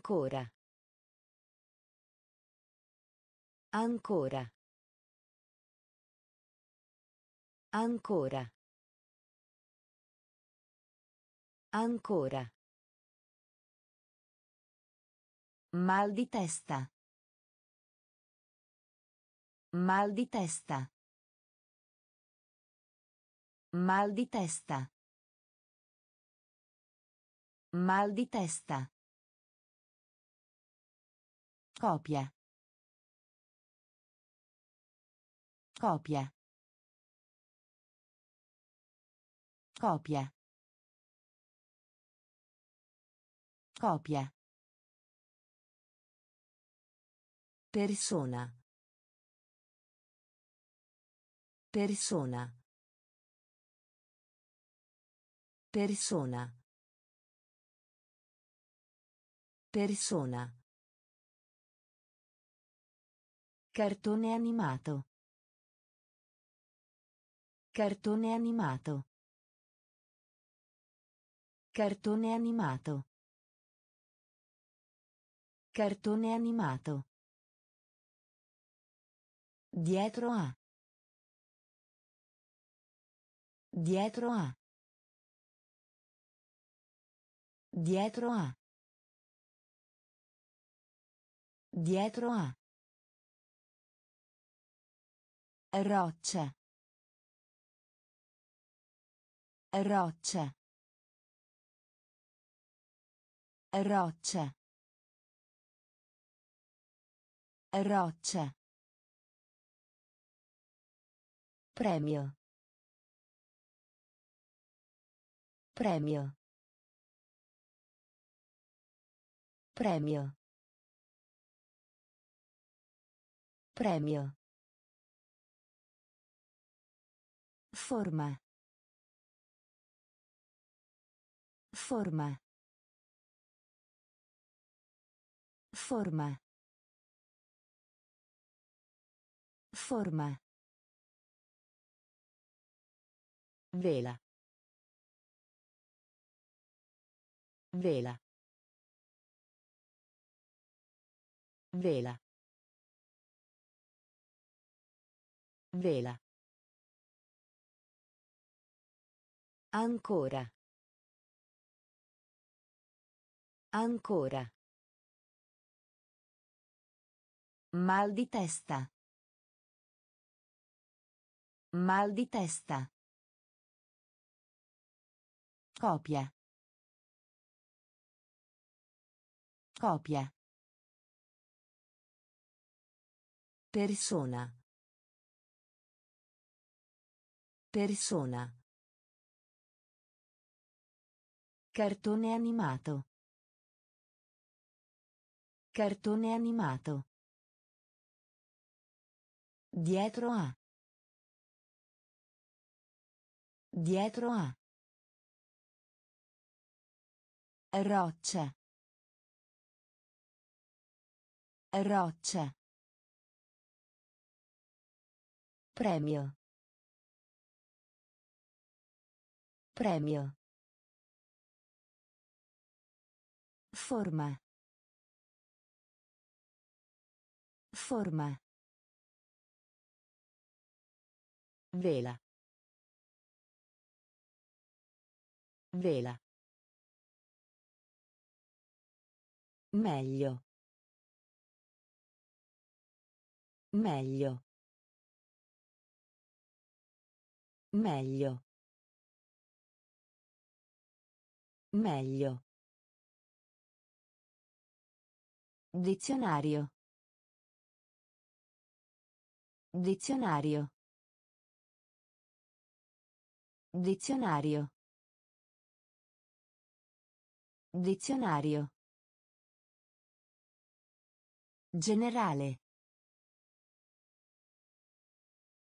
Ancora. Ancora. Ancora. Ancora. Mal di testa. Mal di testa. Mal di testa. Mal di testa. Copia. Copia. Copia. Copia. Persona. Persona. Persona. Persona. Cartone animato. Cartone animato. Cartone animato. Cartone animato. Dietro a. Dietro a. Dietro a. Dietro a. Roccia. Roccia. Roccia. Roccia. Premio. Premio. Premio. Premio. Forma. Forma. Forma. Forma. Vela. Vela. Vela. Vela. Ancora. Ancora. Mal di testa. Mal di testa. Copia. Copia. Persona. Persona. Cartone animato. Cartone animato. Dietro a. Dietro a. Roccia. Roccia. Premio. Premio. Forma. Forma. Vela. Vela. Meglio. Meglio. Meglio. Meglio. Dizionario. Dizionario. Dizionario. Dizionario. Generale.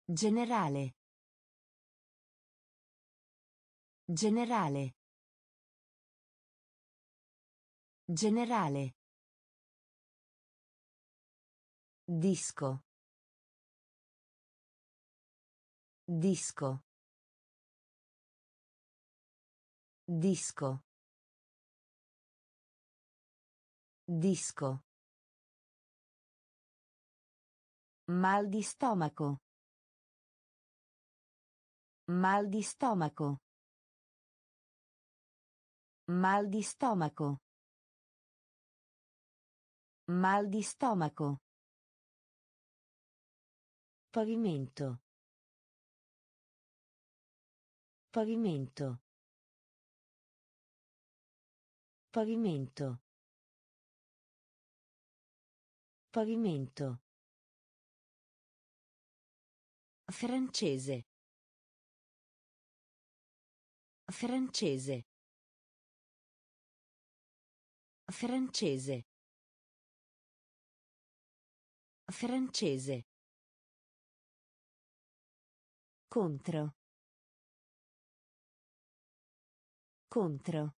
Generale. Generale. Generale. Disco. Disco. Disco. Disco. Mal di stomaco. Mal di stomaco. Mal di stomaco. Mal di stomaco. Pavimento. Pavimento. Pavimento. Pavimento. Francese. Francese. Francese. Francese. Contro. Contro.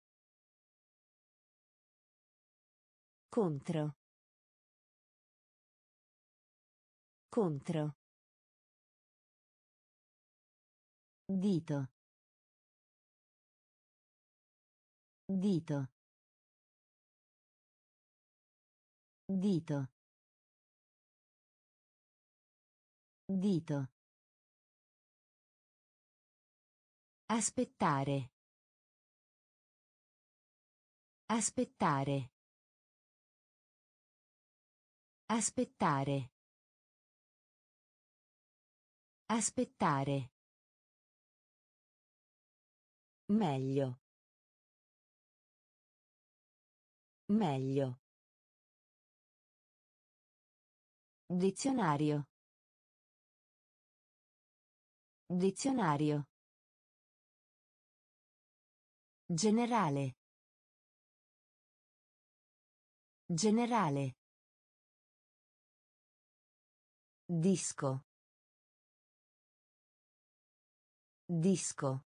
Contro. Contro. Dito. Dito. Dito. Dito. Aspettare. Aspettare. Aspettare. Aspettare. Meglio. Meglio. Dizionario. Dizionario. Generale. Generale. Disco. Disco.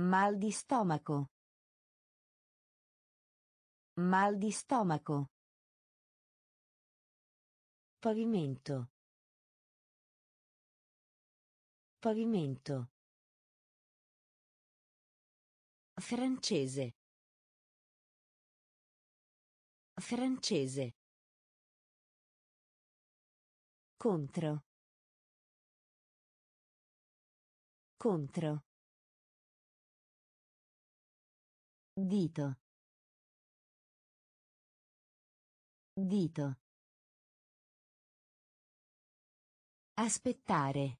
Mal di stomaco. Mal di stomaco. Pavimento. Pavimento. Francese. Francese. Contro. Contro. Dito. Dito. Aspettare.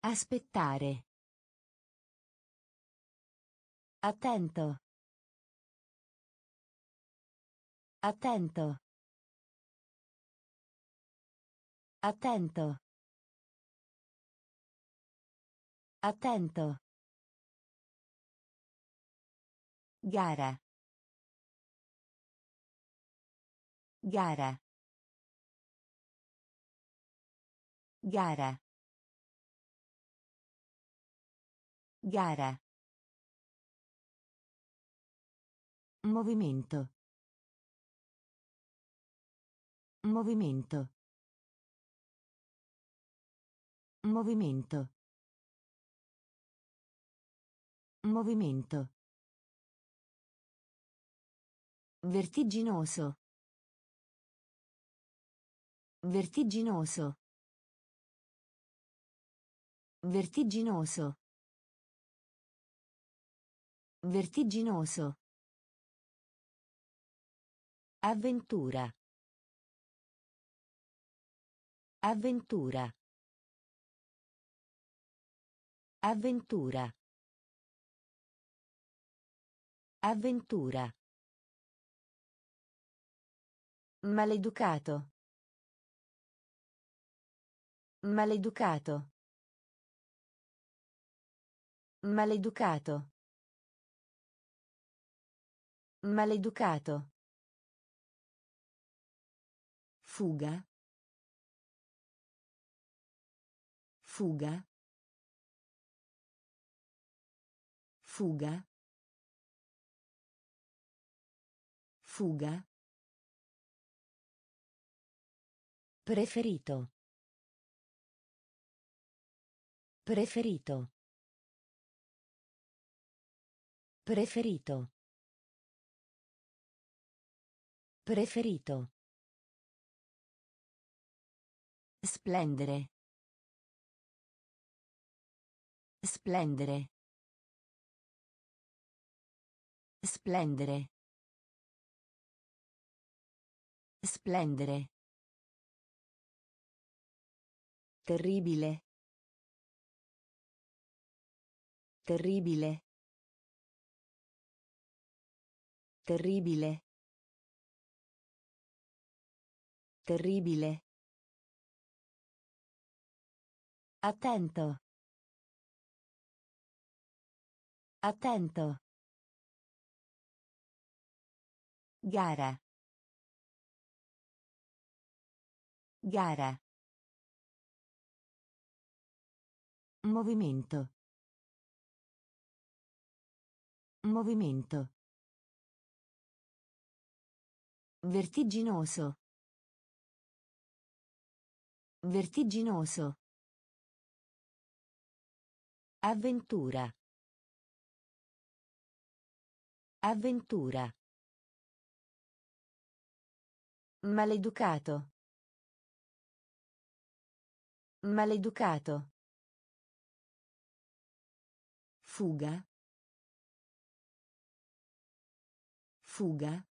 Aspettare. Attento. Attento. Attento. Attento. Gara. Gara. Gara. Gara. Movimento. Movimento. Movimento. Movimento. Vertiginoso. Vertiginoso. Vertiginoso. Vertiginoso. Avventura. Avventura. Avventura. Avventura. Maleducato. Maleducato. Maleducato. Maleducato. Fuga. Fuga. Fuga. Fuga. Preferito. Preferito. Preferito. Preferito. Splendere. Splendere. Splendere. Splendere. Terribile. Terribile. Terribile. Terribile. Attento. Attento. Gara. Gara. Movimento. Movimento. Vertiginoso. Vertiginoso. Avventura. Avventura. Maleducato. Maleducato. Fuga. Fuga.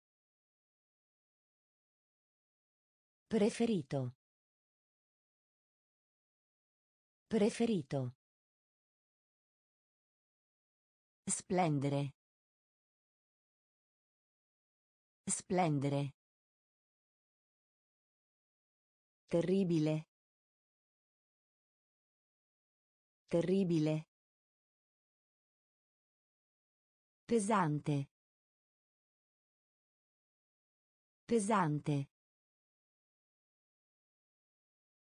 Preferito. Preferito. Splendere. Splendere. Terribile. Terribile. Pesante. Pesante.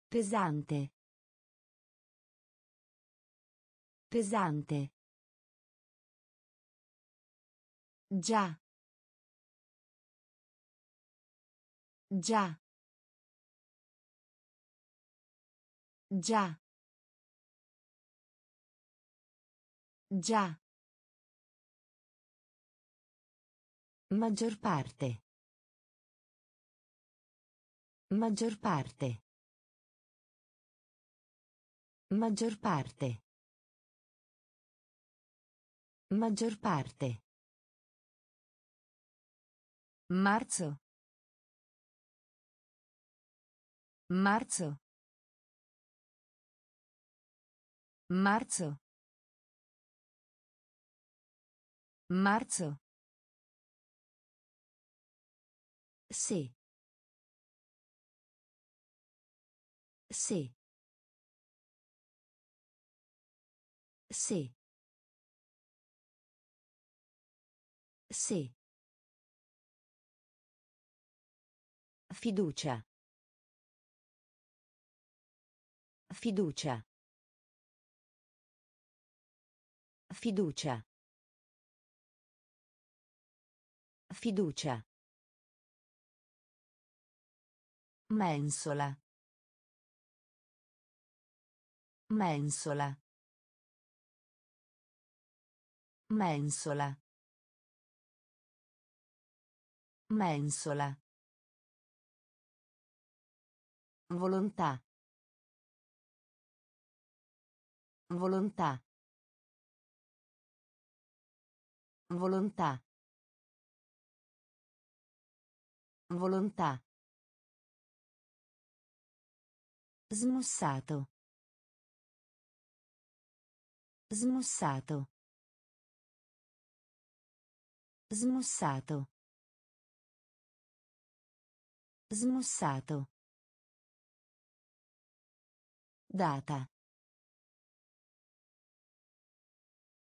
Pesante. Pesante. Già. Già. Già. Già. Maggior parte. Maggior parte. Maggior parte. Maggior parte. Marzo. Marzo. Marzo. Marzo. Sì. Sì. Sì. Sì. Fiducia. Fiducia. Fiducia. Fiducia. Mensola. Mensola. Mensola. Mensola. Volontà. Volontà. Volontà. Volontà. Smussato. Smussato. Smussato. Smussato. Data.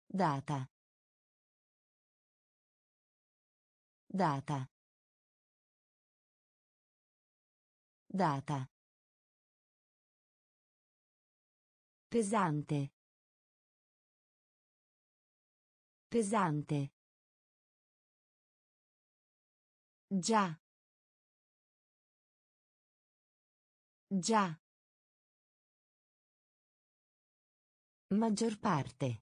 Data. Data. Data. Pesante. Pesante. Già. Già. Maggior parte.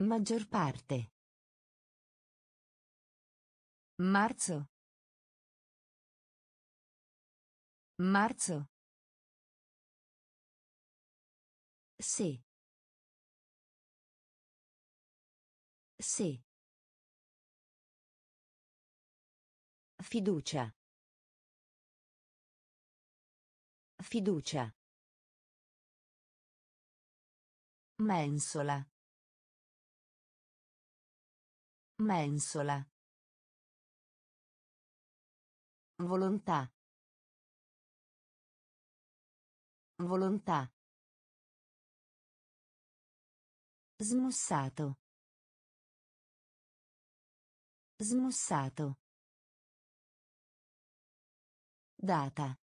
Maggior parte. Marzo. Marzo. Sì. Sì. Fiducia. Fiducia. Mensola. Mensola. Volontà. Volontà. Smussato. Smussato. Data.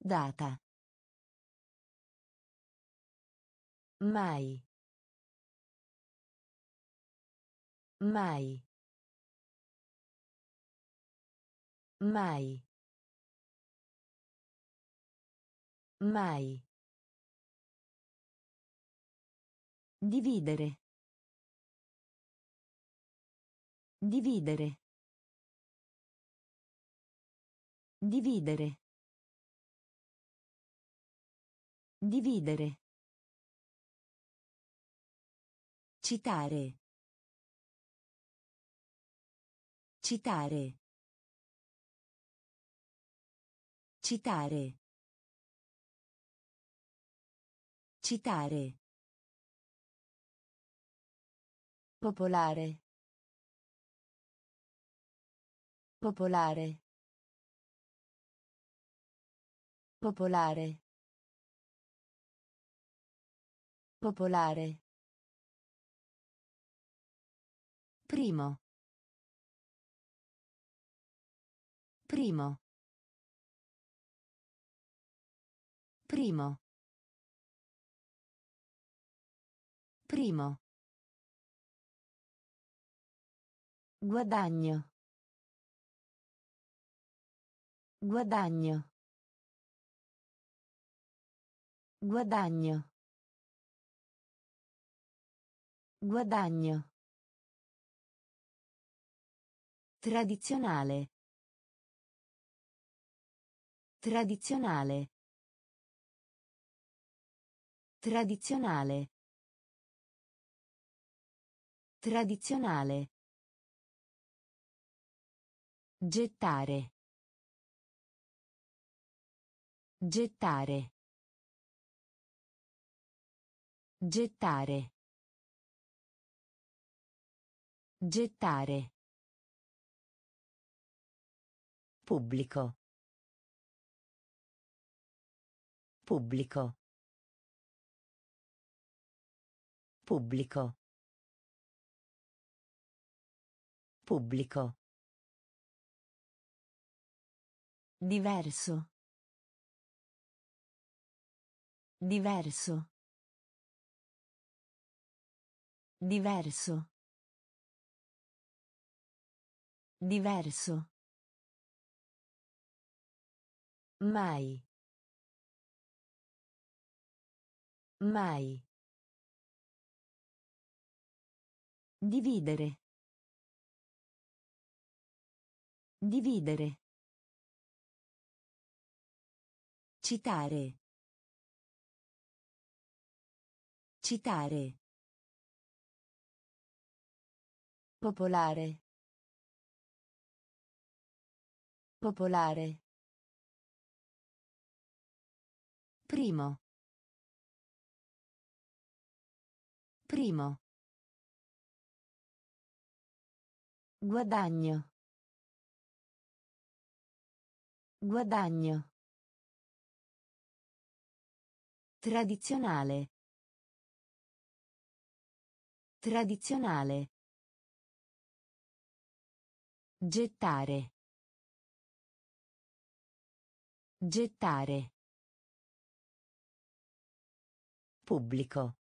Data. Mai. Mai. Mai. Mai. Dividere. Dividere. Dividere. Dividere. Citare. Citare. Citare. Citare. Popolare. Popolare. Popolare. Popolare. Primo. Primo. Primo. Primo. Guadagno. Guadagno. Guadagno. Guadagno. Tradizionale. Tradizionale. Tradizionale. Tradizionale. Gettare. Gettare. Gettare. Gettare. Pubblico. Pubblico. Pubblico. Pubblico. Diverso. Diverso. Diverso. Diverso. Mai. Mai. Dividere. Dividere. Citare. Citare. Popolare. Popolare. Primo. Primo. Guadagno. Guadagno. Tradizionale. Tradizionale. Gettare. Gettare. Pubblico.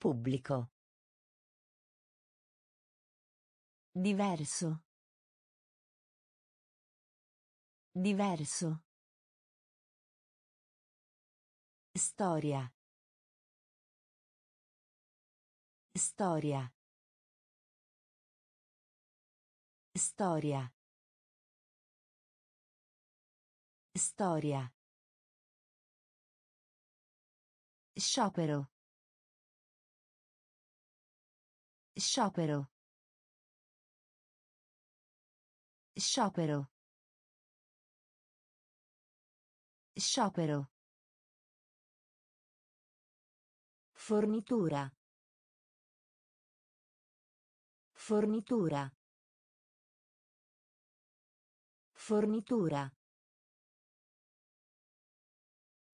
Pubblico. Diverso. Diverso. Storia. Storia. Storia. Storia. Sciopero. Sciopero. Sciopero. Sciopero. Fornitura. Fornitura. Fornitura.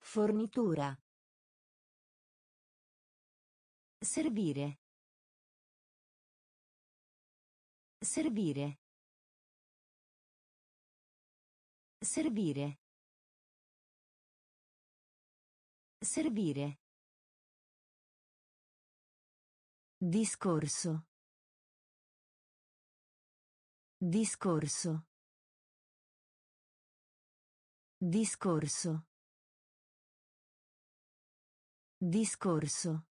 Fornitura. Servire. Servire. Servire. Servire. Discorso. Discorso. Discorso. Discorso.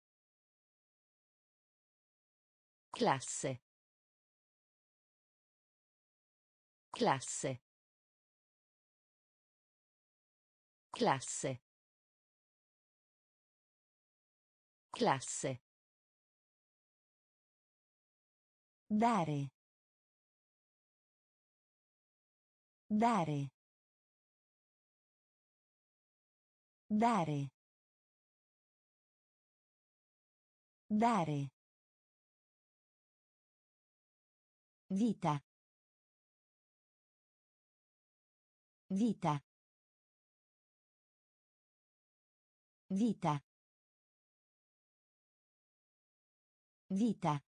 Classe. Classe. Classe. Classe. Dare. Dare. Dare. Dare. Vita. Vita. Vita. Vita.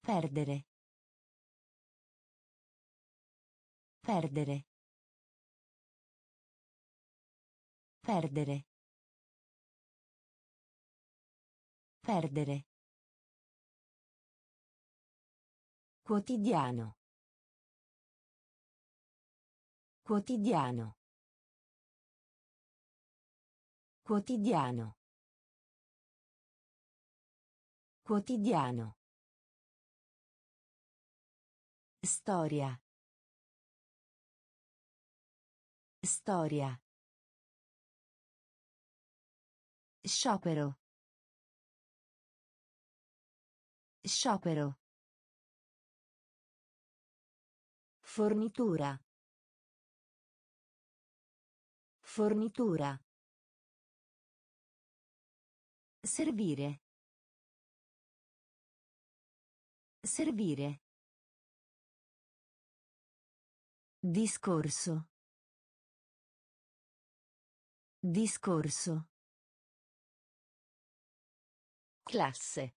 Perdere. Perdere. Perdere. Perdere. Quotidiano. Quotidiano. Quotidiano. Quotidiano. Storia. Storia. Sciopero. Sciopero. Fornitura. Fornitura. Servire. Servire. Discorso. Discorso. Classe.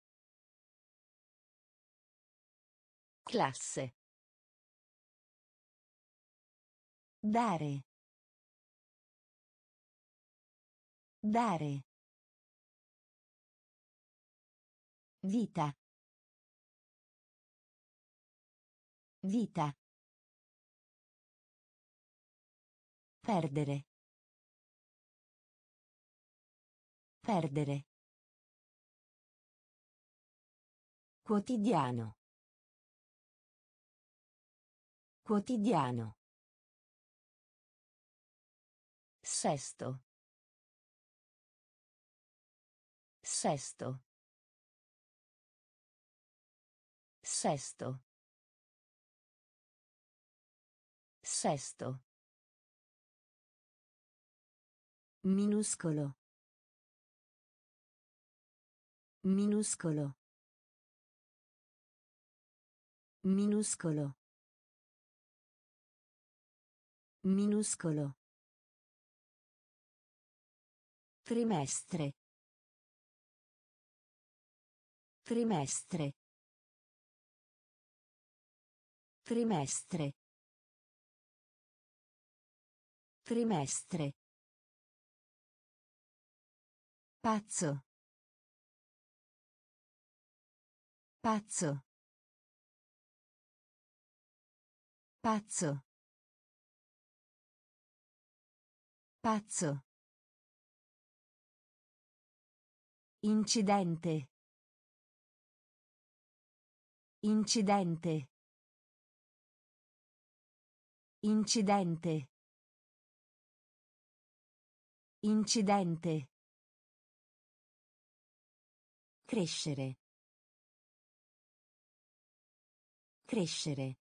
Classe. Dare. Dare. Vita. Vita. Perdere. Perdere. Quotidiano. Quotidiano. Sesto. Sesto. Sesto. Sesto. Minuscolo. Minuscolo. Minuscolo. Minuscolo. Trimestre. Trimestre. Trimestre. Trimestre. Pazzo. Pazzo. Pazzo. Pazzo. Incidente. Incidente. Incidente. Incidente. Crescere. Crescere.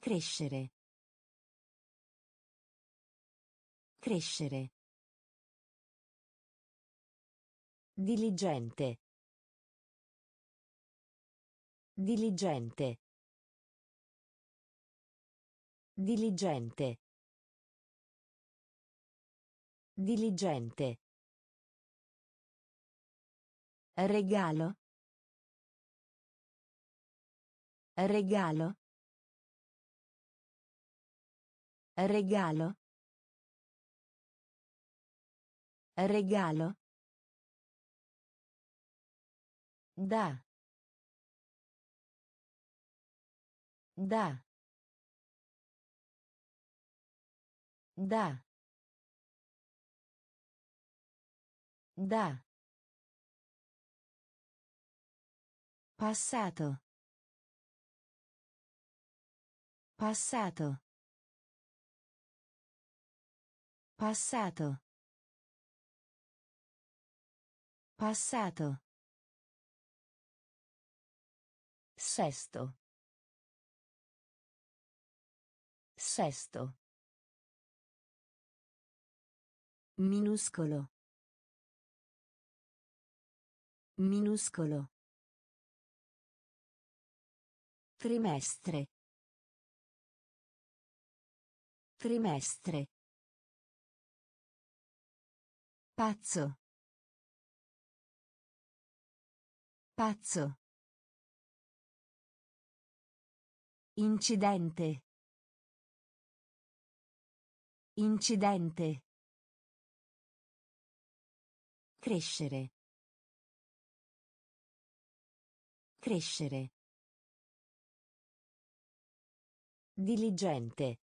Crescere. Crescere. Diligente. Diligente. Diligente. Diligente. Regalo. Regalo. Regalo. Regalo. Da. Da. Da. Da. Passato. Passato. Passato. Passato. Sesto. Sesto. Minuscolo. Minuscolo. Trimestre. Trimestre. Pazzo. Pazzo. Incidente. Incidente. Crescere. Crescere. Diligente.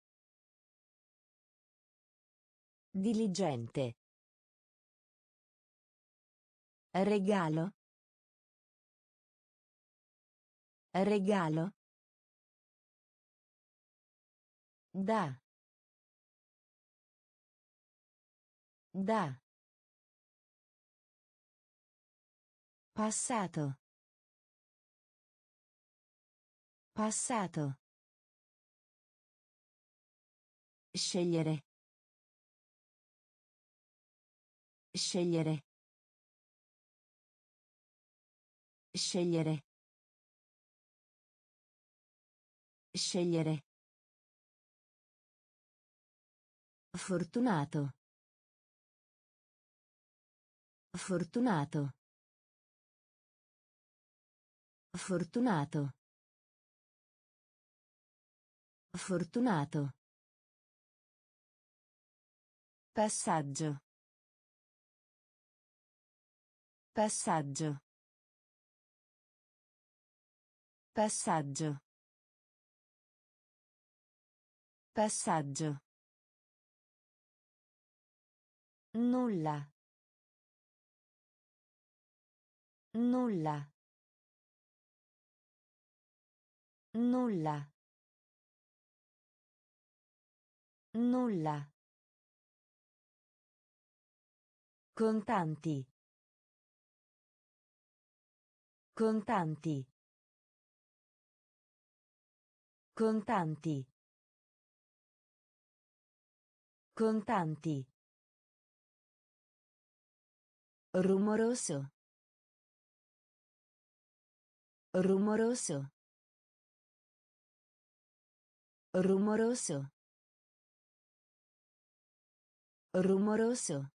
Diligente. Regalo. Regalo. Da. Da. Passato. Passato. Scegliere. Scegliere. Scegliere. Scegliere. Fortunato. Fortunato. Fortunato. Fortunato. Passaggio. Passaggio. Passaggio. Passaggio. Nulla. Nulla. Nulla. Nulla. Contanti. Contanti. Contanti. Contanti. Rumoroso. Rumoroso. Rumoroso. Rumoroso.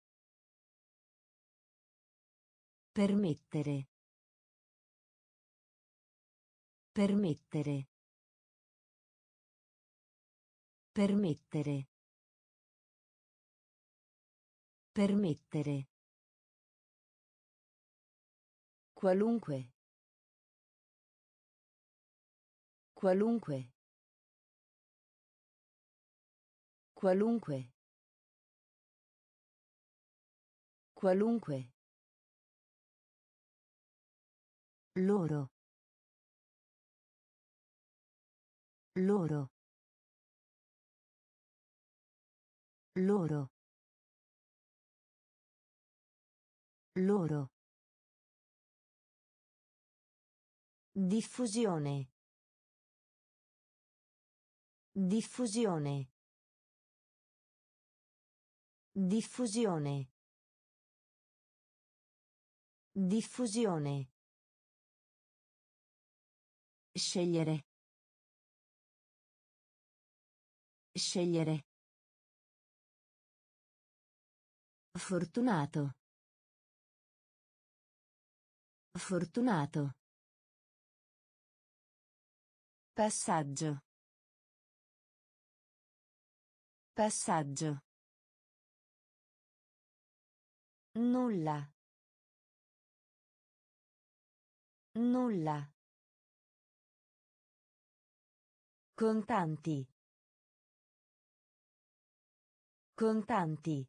Permettere. Permettere. Permettere. Permettere. Qualunque. Qualunque. Qualunque. Qualunque. Loro. Loro. Loro. Loro. Diffusione. Diffusione. Diffusione. Diffusione. Scegliere. Scegliere. Fortunato. Fortunato. Passaggio. Passaggio. Nulla. Nulla. Contanti. Contanti.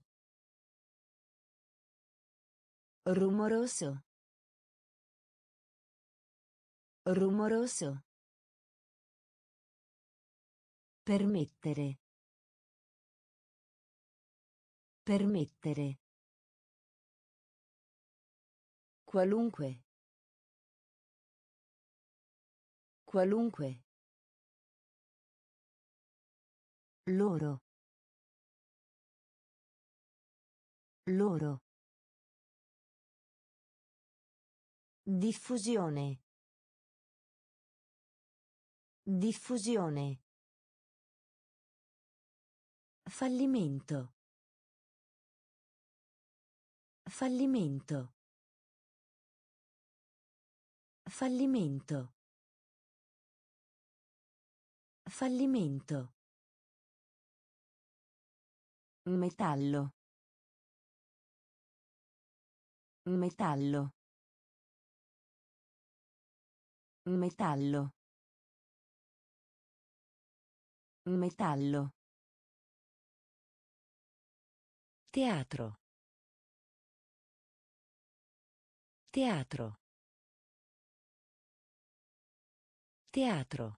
Rumoroso. Rumoroso. Permettere. Permettere. Qualunque. Qualunque. Loro. Loro. Diffusione. Diffusione. Fallimento. Fallimento. Fallimento. Fallimento. Metallo. Metallo. Metallo. Metallo. Teatro. Teatro. Teatro.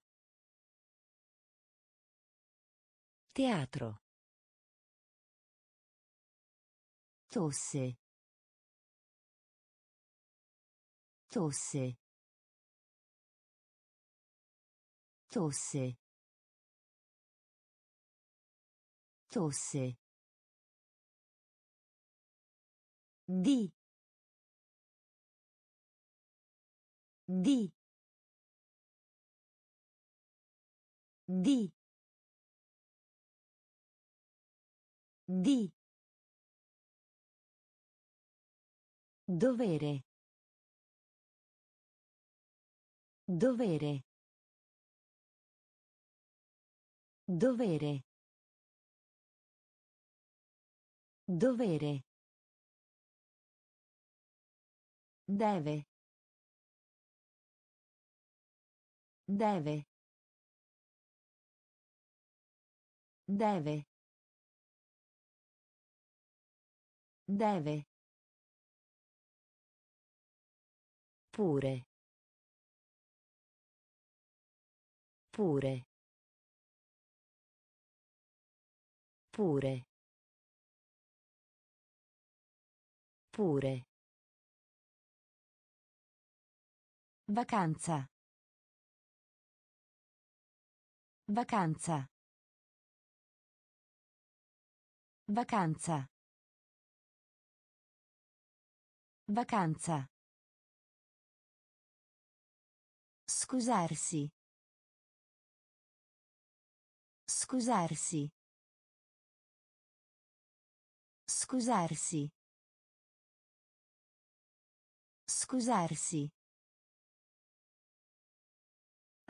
Teatro. Tosse. Tosse. Tosse. Tosse. Di. Di. Di. Di. Dovere. Dovere. Dovere. Dovere. Deve. Deve. Deve. Deve. Pure. Pure. Pure. Pure. Vacanza. Vacanza. Vacanza. Vacanza. Scusarsi. Scusarsi. Scusarsi. Scusarsi.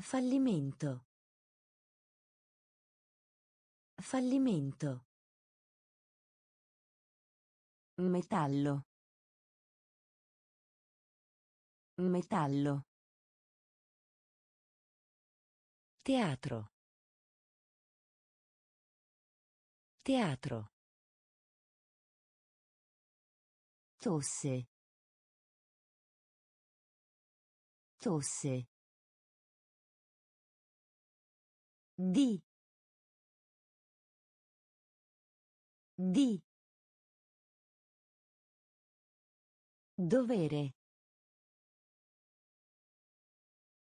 Fallimento. Fallimento. Metallo. Metallo. Teatro. Teatro. Tosse. Tosse. Di. Di. Dovere.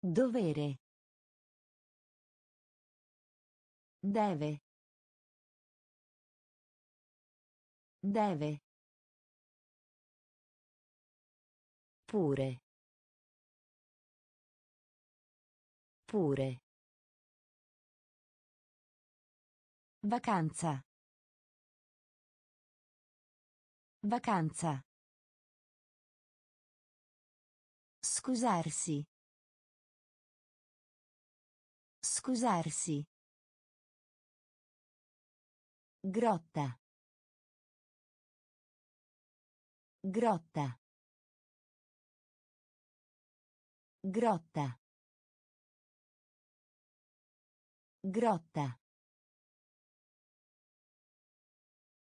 Dovere. Deve. Deve. Pure. Pure. Vacanza. Vacanza. Scusarsi. Scusarsi. Grotta. Grotta. Grotta. Grotta.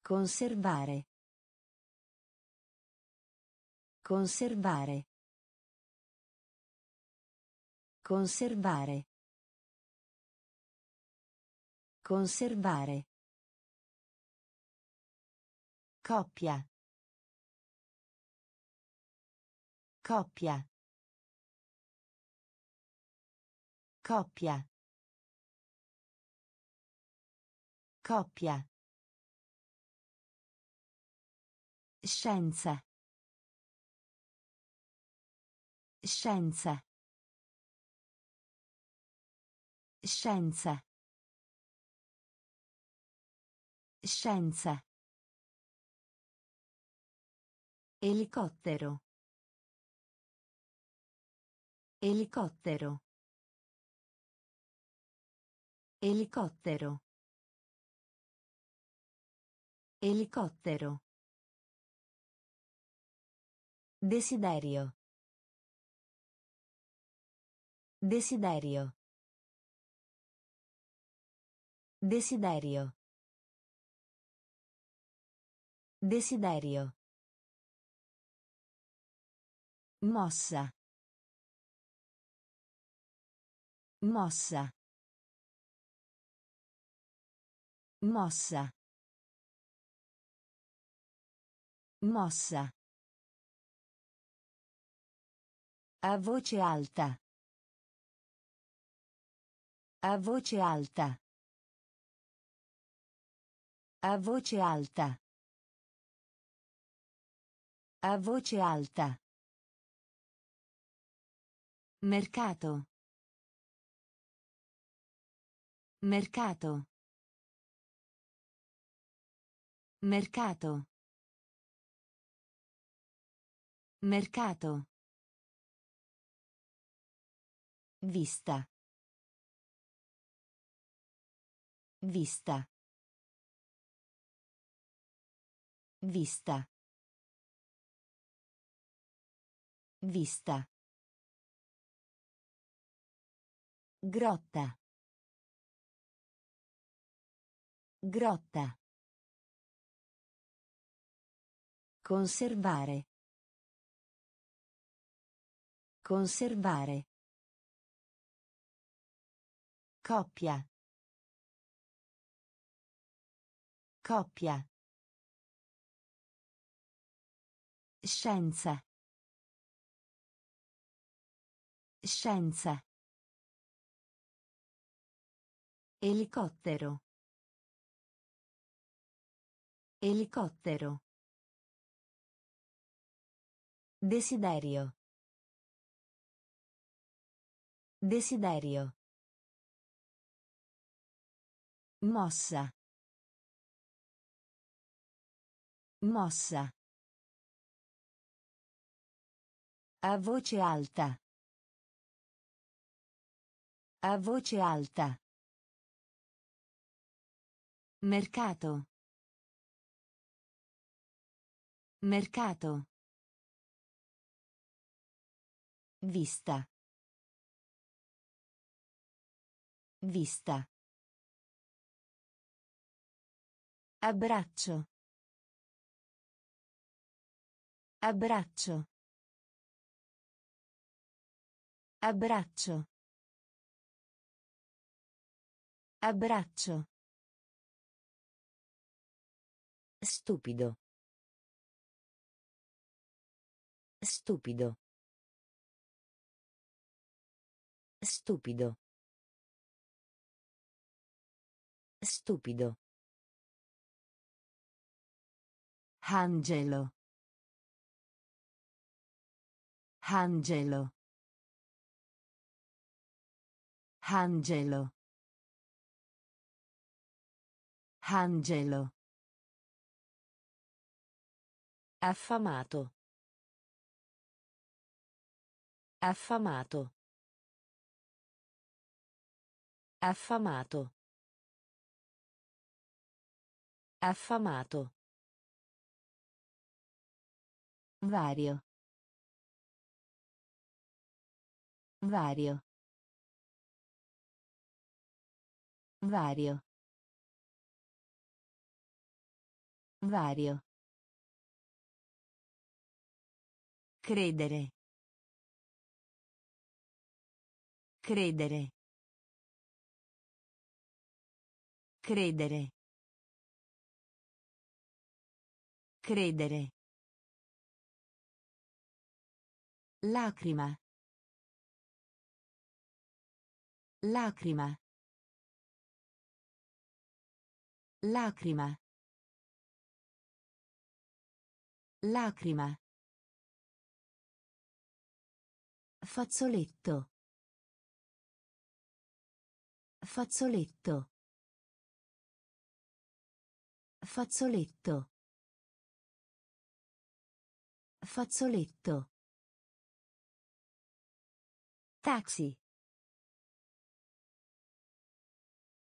Conservare. Conservare. Conservare. Conservare. Coppia. Coppia. Coppia. Coppia. Scienza. Scienza. Scienza. Scienza. Elicottero. Elicottero. Elicottero. Elicottero. Desiderio. Desiderio. Desiderio. Desiderio. Mossa. Mossa. Mossa. Mossa. A voce alta. A voce alta. A voce alta. A voce alta. Mercato. Mercato. Mercato. Mercato. Vista. Vista. Vista. Vista. Grotta. Grotta. Conservare. Conservare. Coppia. Coppia. Scienza. Scienza. Elicottero. Elicottero. Desiderio. Desiderio. Mossa. Mossa. A voce alta. A voce alta. Mercato. Mercato. Vista. Vista. Abbraccio. Abbraccio. Abbraccio. Abbraccio. Stupido. Stupido. Stupido. Stupido. Angelo. Angelo. Angelo. Angelo. Affamato. Affamato. Affamato. Affamato. Vario. Vario. Vario. Vario. Credere. Credere. Credere. Credere. Lacrima. Lacrima. Lacrima. Lacrima. Fazzoletto. Fazzoletto. Fazzoletto. Fazzoletto. Taxi.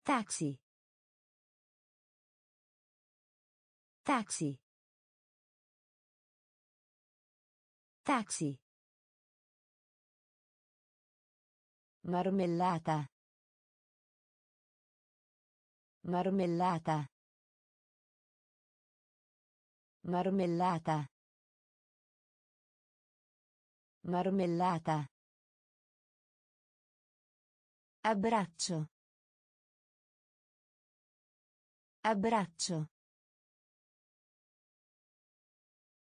Taxi. Taxi. Taxi. Marmellata. Marmellata. Marmellata. Marmellata. Abbraccio. Abbraccio.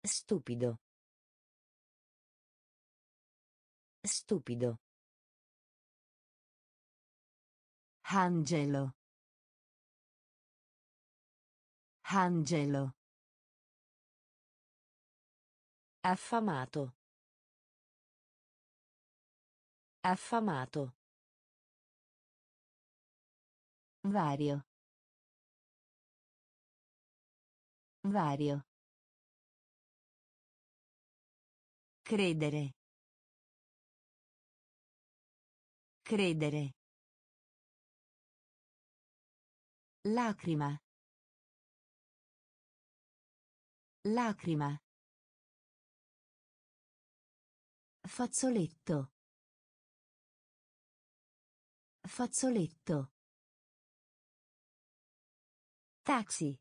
Stupido. Stupido. Angelo. Angelo. Affamato. Affamato. Vario. Vario. Credere. Credere. Lacrima. Lacrima. Fazzoletto. Fazzoletto. Taxi.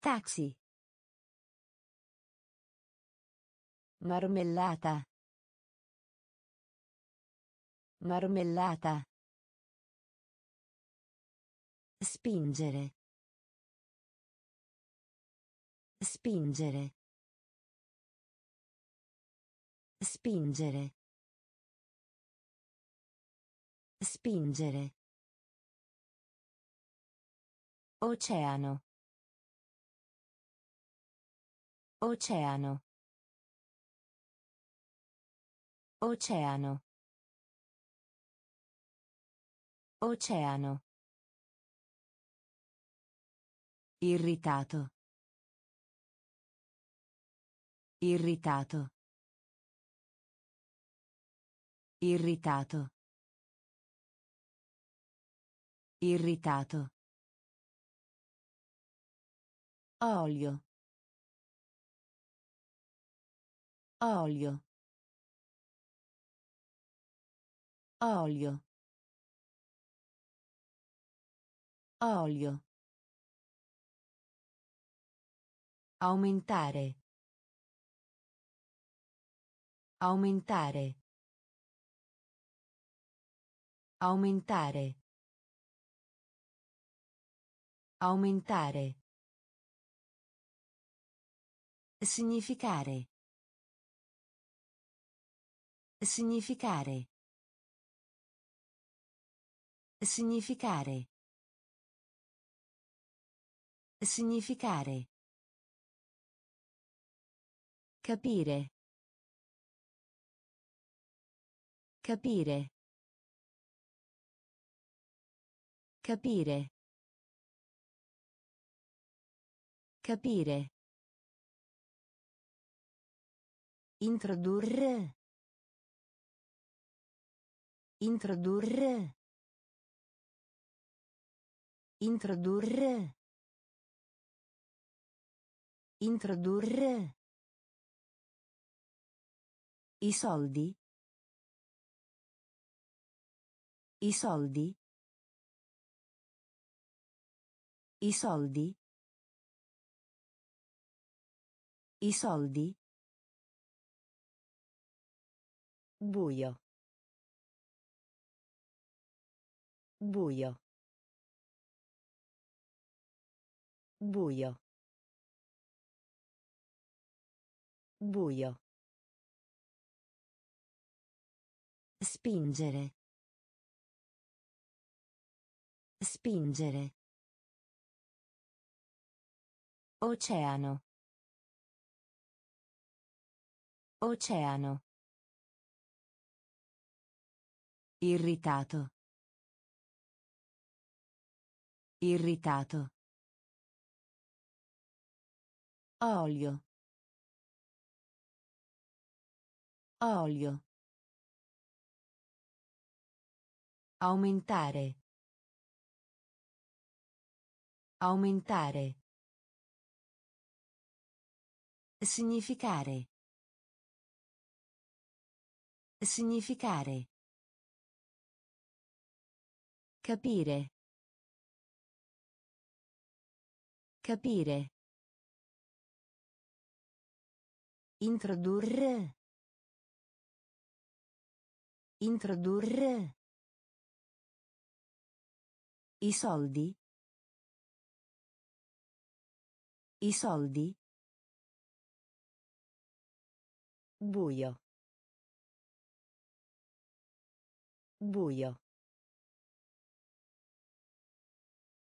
Taxi. Marmellata. Marmellata. Spingere. Spingere. Spingere. Spingere. Oceano. Oceano. Oceano. Oceano. Irritato. Irritato. Irritato. Irritato. Olio. Olio. Olio. Olio. Aumentare. Aumentare. Aumentare. Aumentare. Significare. Significare. Significare. Significare. Capire. Capire. Capire. Capire. Introdurre. Introdurre. Introdurre. Introdurre. I soldi. I soldi. I soldi. I soldi. Buio. Buio. Buio. Buio. Spingere. Spingere. Oceano. Oceano. Irritato. Irritato. Olio. Olio. Aumentare. Aumentare. Significare. Significare. Capire. Capire. Introdurre. Introdurre. I soldi. I soldi. Buio. Buio.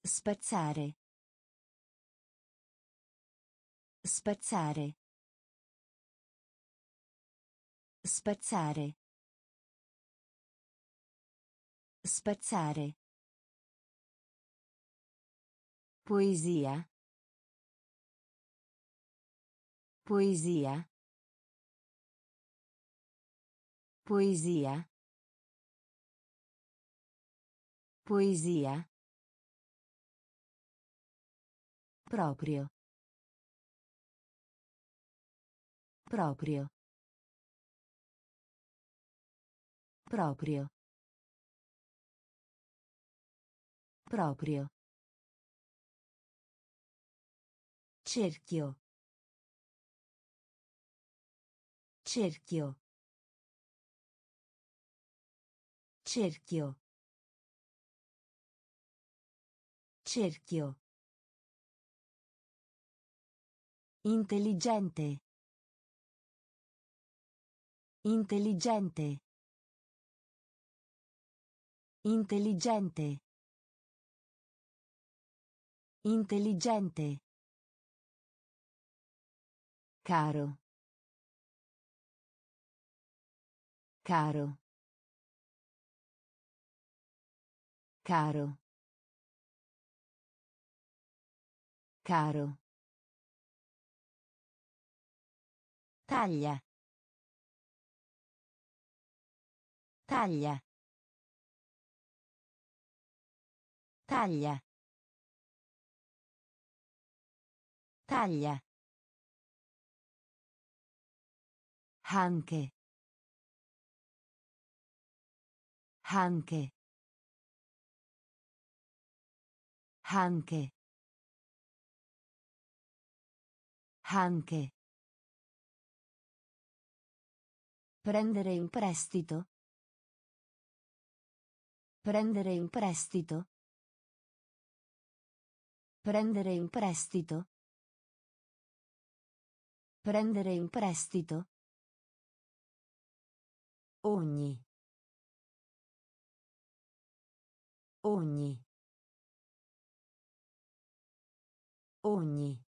Spazzare. Spazzare. Spazzare. Spazzare. Poesia. Poesia. Poesia. Poesia. Proprio. Proprio. Proprio. Proprio. Cerchio. Cerchio. Cerchio. Cerchio. Intelligente. Intelligente. Intelligente. Intelligente. Caro. Caro. Caro. Caro. Taglia. Taglia. Taglia. Taglia. Anche. Anche. Anche. Anche. Prendere in prestito. Prendere in prestito. Prendere in prestito. Prendere in prestito. Ogni. Ogni. Ogni.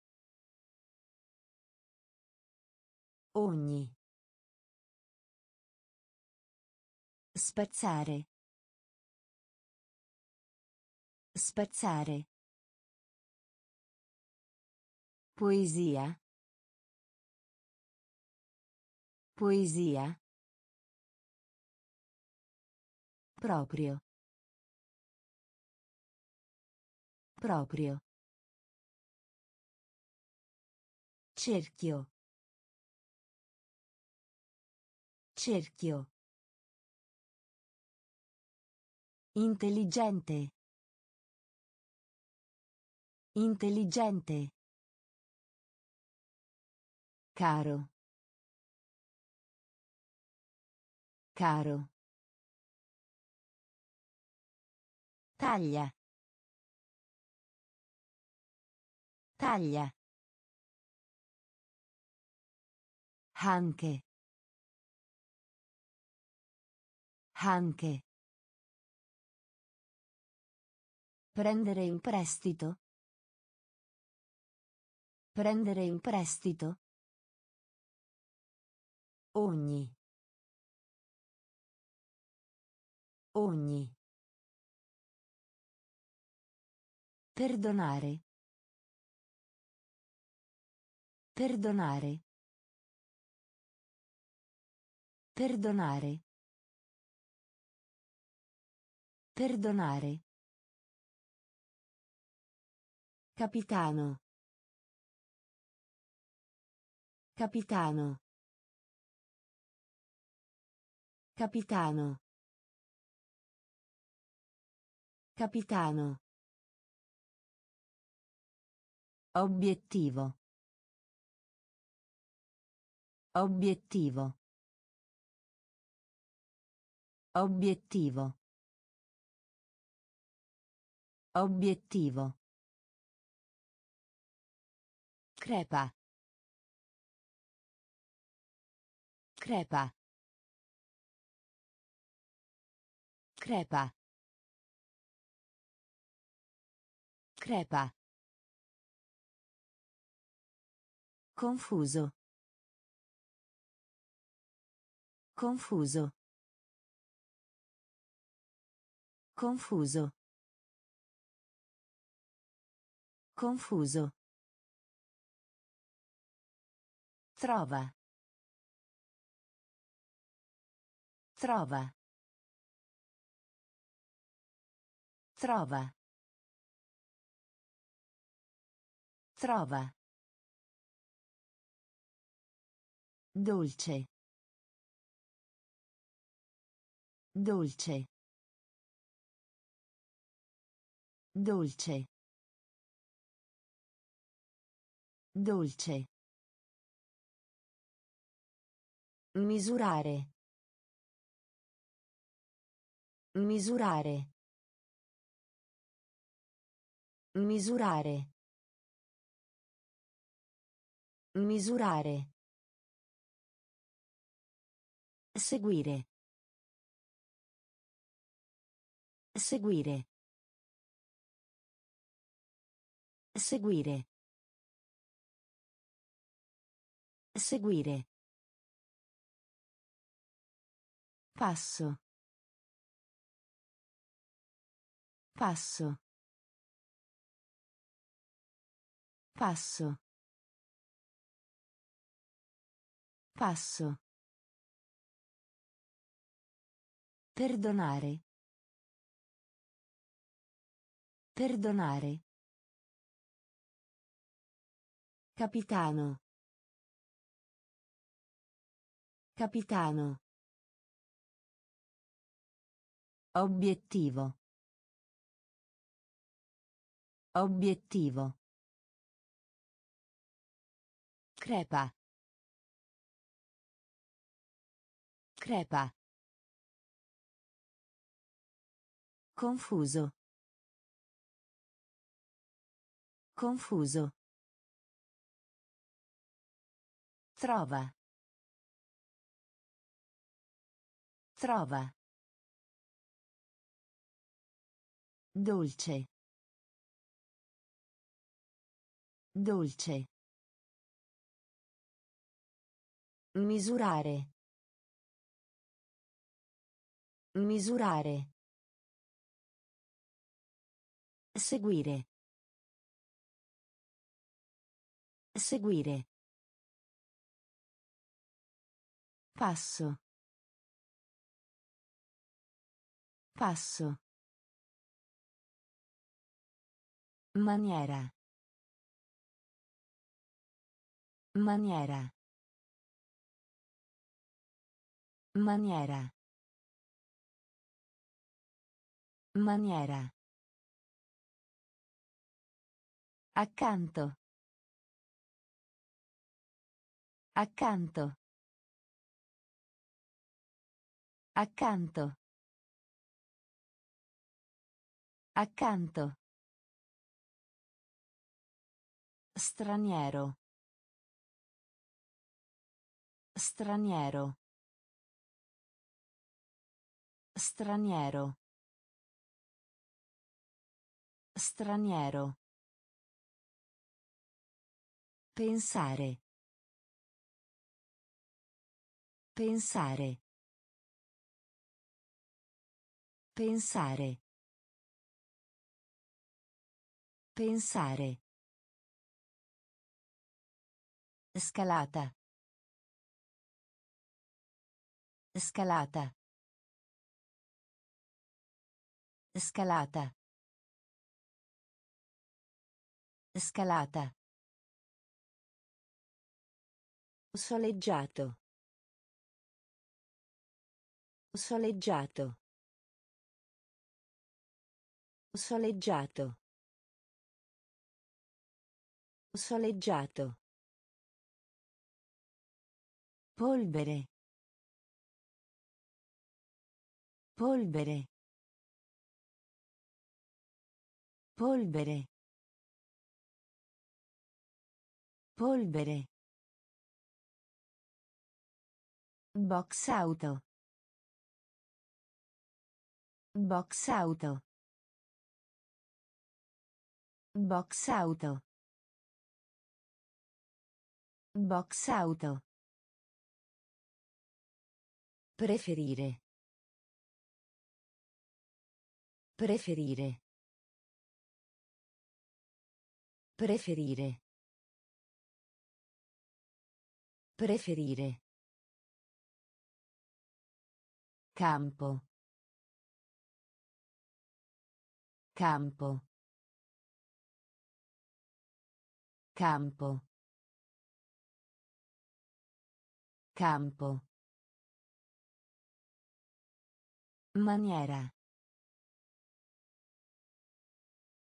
Ogni. Spazzare. Spazzare. Poesia. Poesia. Proprio. Proprio. Cerchio. Cerchio. Intelligente. Intelligente. Caro. Caro. Taglia. Taglia. Anche. Anche. Prendere in prestito. Prendere in prestito. Ogni. Ogni. Perdonare. Perdonare. Perdonare. Perdonare. Capitano. Capitano. Capitano. Capitano. Obiettivo. Obiettivo. Obiettivo. Obiettivo. Crepa. Crepa. Crepa. Crepa. Confuso. Confuso. Confuso. Confuso. Trova. Trova. Trova. Trova. Dolce. Dolce. Dolce. Dolce. Misurare. Misurare. Misurare. Misurare. Seguire. Seguire. Seguire. Seguire. Passo. Passo. Passo. Passo. Perdonare. Perdonare. Capitano. Capitano. Obiettivo. Obiettivo. Crepa. Crepa. Confuso. Confuso. Trova. Trova. Dolce. Dolce. Misurare. Misurare. Seguire. Seguire. Passo. Passo. Maniera. Maniera. Maniera. Maniera. Accanto. Accanto. Accanto. Accanto. Straniero. Straniero. Straniero. Straniero. Pensare. Pensare. Pensare. Pensare. Scalata. Scalata. Scalata. Scalata. Soleggiato. Soleggiato. Soleggiato. Soleggiato. Polvere. Polvere. Polvere. Polvere. Box auto. Box auto. Box auto. Box auto. Preferire. Preferire. Preferire. Preferire. Campo. Campo. Campo. Campo. Maniera.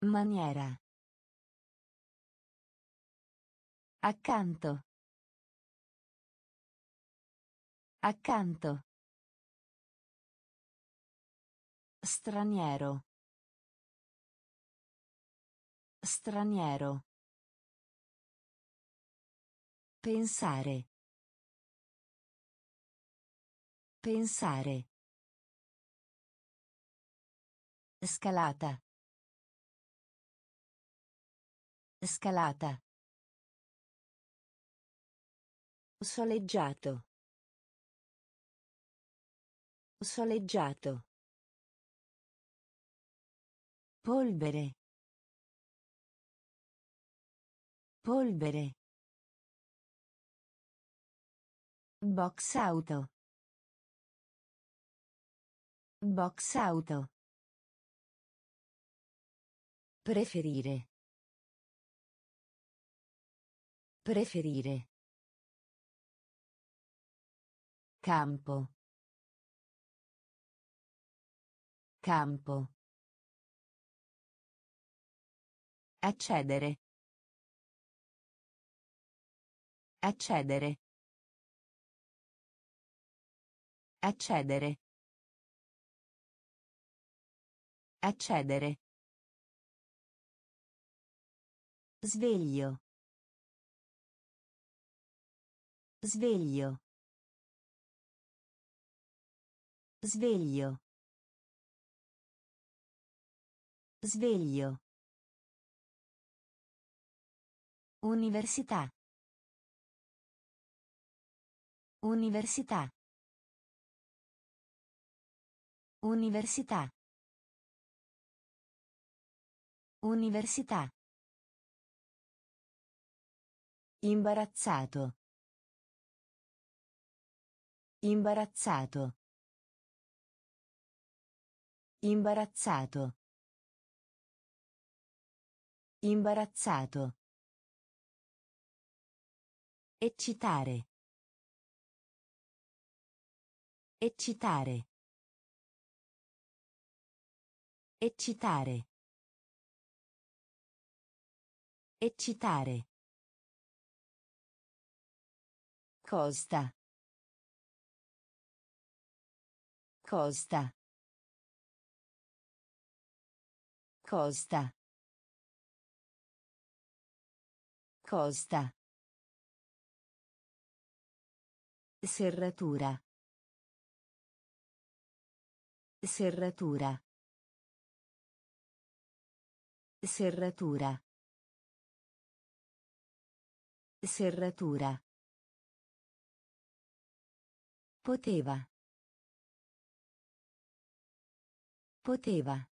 Maniera. Accanto. Accanto. Straniero. Straniero. Pensare. Pensare. Scalata. Scalata. Soleggiato. Soleggiato. Polvere. Polvere. Box auto. Box auto. Preferire. Preferire. Campo. Campo. Accedere. Accedere. Accedere. Accedere. Sveglio. Sveglio. Sveglio. Sveglio. Università. Università. Università. Università. Imbarazzato. Imbarazzato. Imbarazzato. Imbarazzato. Eccitare. Eccitare. Eccitare. Eccitare. Costa. Costa. Costa. Costa. Serratura. Serratura. Serratura. Serratura. Poteva. Poteva.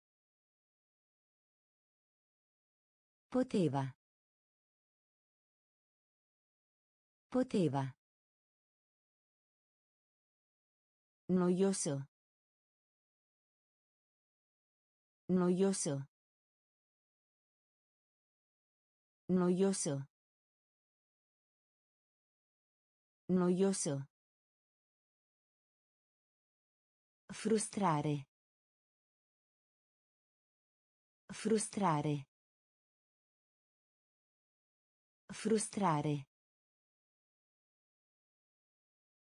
Poteva. Poteva. Noioso. Noioso. Noioso. Noioso. Frustrare. Frustrare. Frustrare.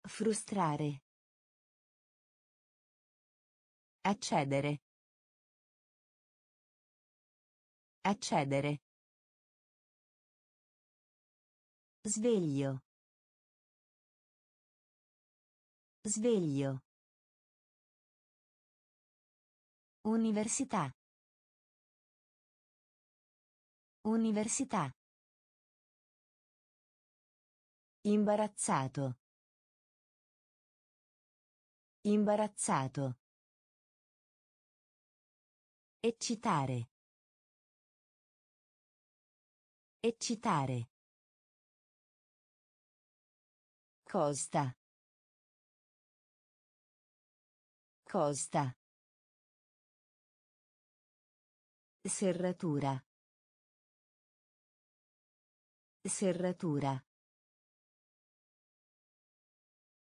Frustrare. Accedere. Accedere. Sveglio. Sveglio. Università. Università. Imbarazzato. Imbarazzato. Eccitare. Eccitare. Costa. Costa. Serratura. Serratura.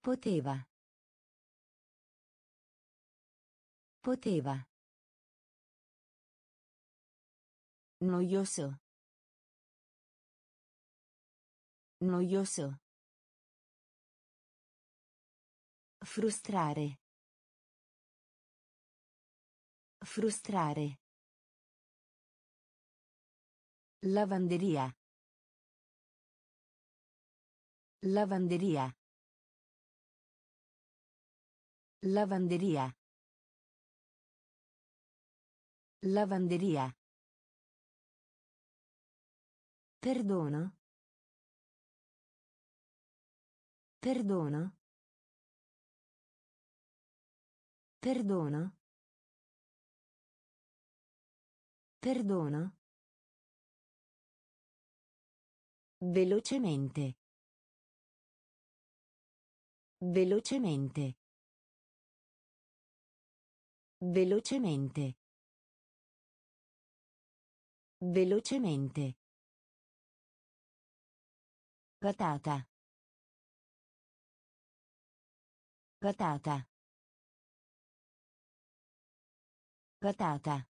Poteva. Poteva. Noioso. Noioso. Frustrare. Frustrare. Lavanderia. Lavanderia. Lavanderia. Lavanderia. Perdono. Perdono. Perdono. Perdono. Velocemente. Velocemente. Velocemente. Velocemente. Patata. Patata. Patata.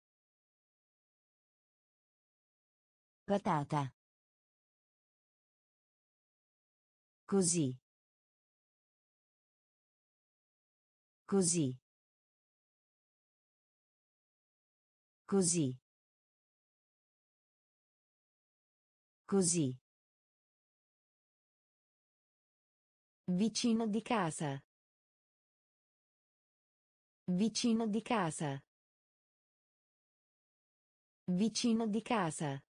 Patata. Così. Così. Così. Così. Vicino di casa. Vicino di casa. Vicino di casa.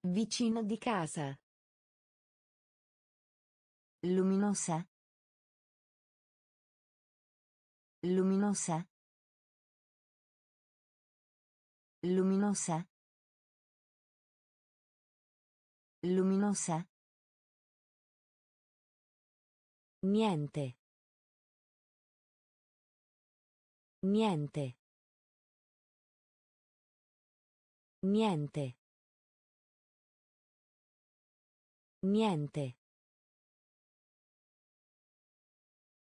Vicino di casa. Luminosa. Luminosa. Luminosa. Luminosa. Niente. Niente. Niente. Niente.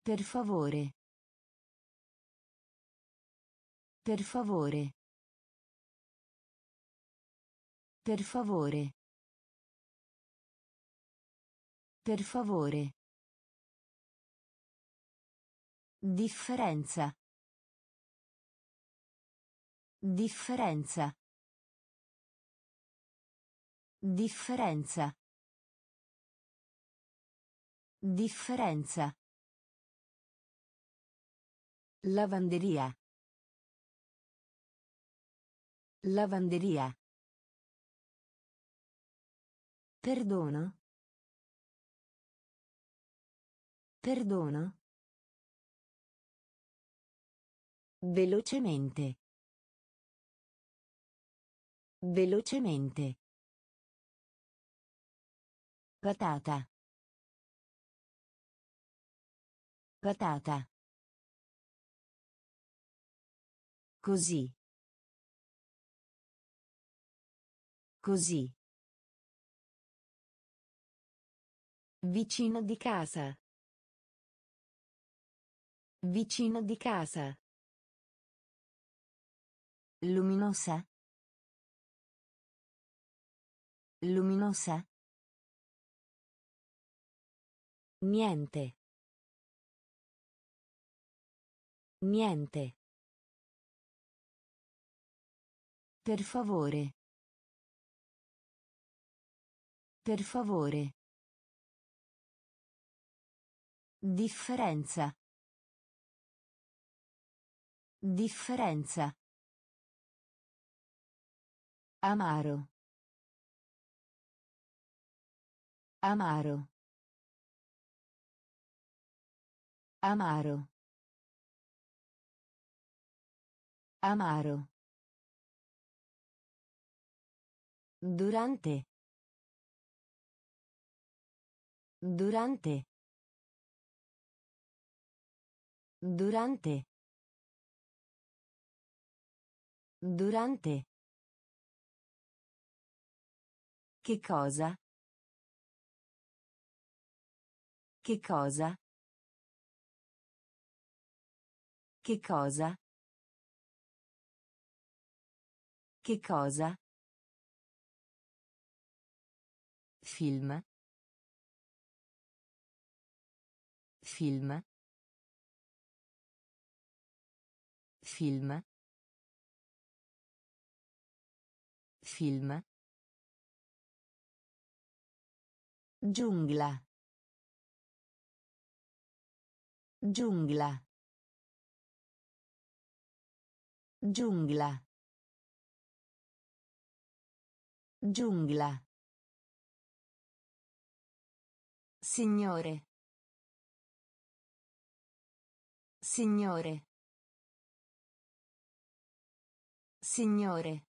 Per favore. Per favore. Per favore. Per favore. Differenza. Differenza. Differenza. Differenza. Lavanderia. Lavanderia. Perdono. Perdono. Velocemente. Velocemente. Patata. Patata. Così. Così. Vicino di casa. Vicino di casa. Luminosa. Luminosa. Niente. Niente. Per favore. Per favore. Differenza. Differenza. Amaro. Amaro. Amaro. Amaro. Durante. Durante. Durante. Durante. Che cosa? Che cosa? Che cosa? Che cosa? Film. Film. Film. Film. Giungla. Giungla. Giungla. Giungla. Signore. Signore. Signore.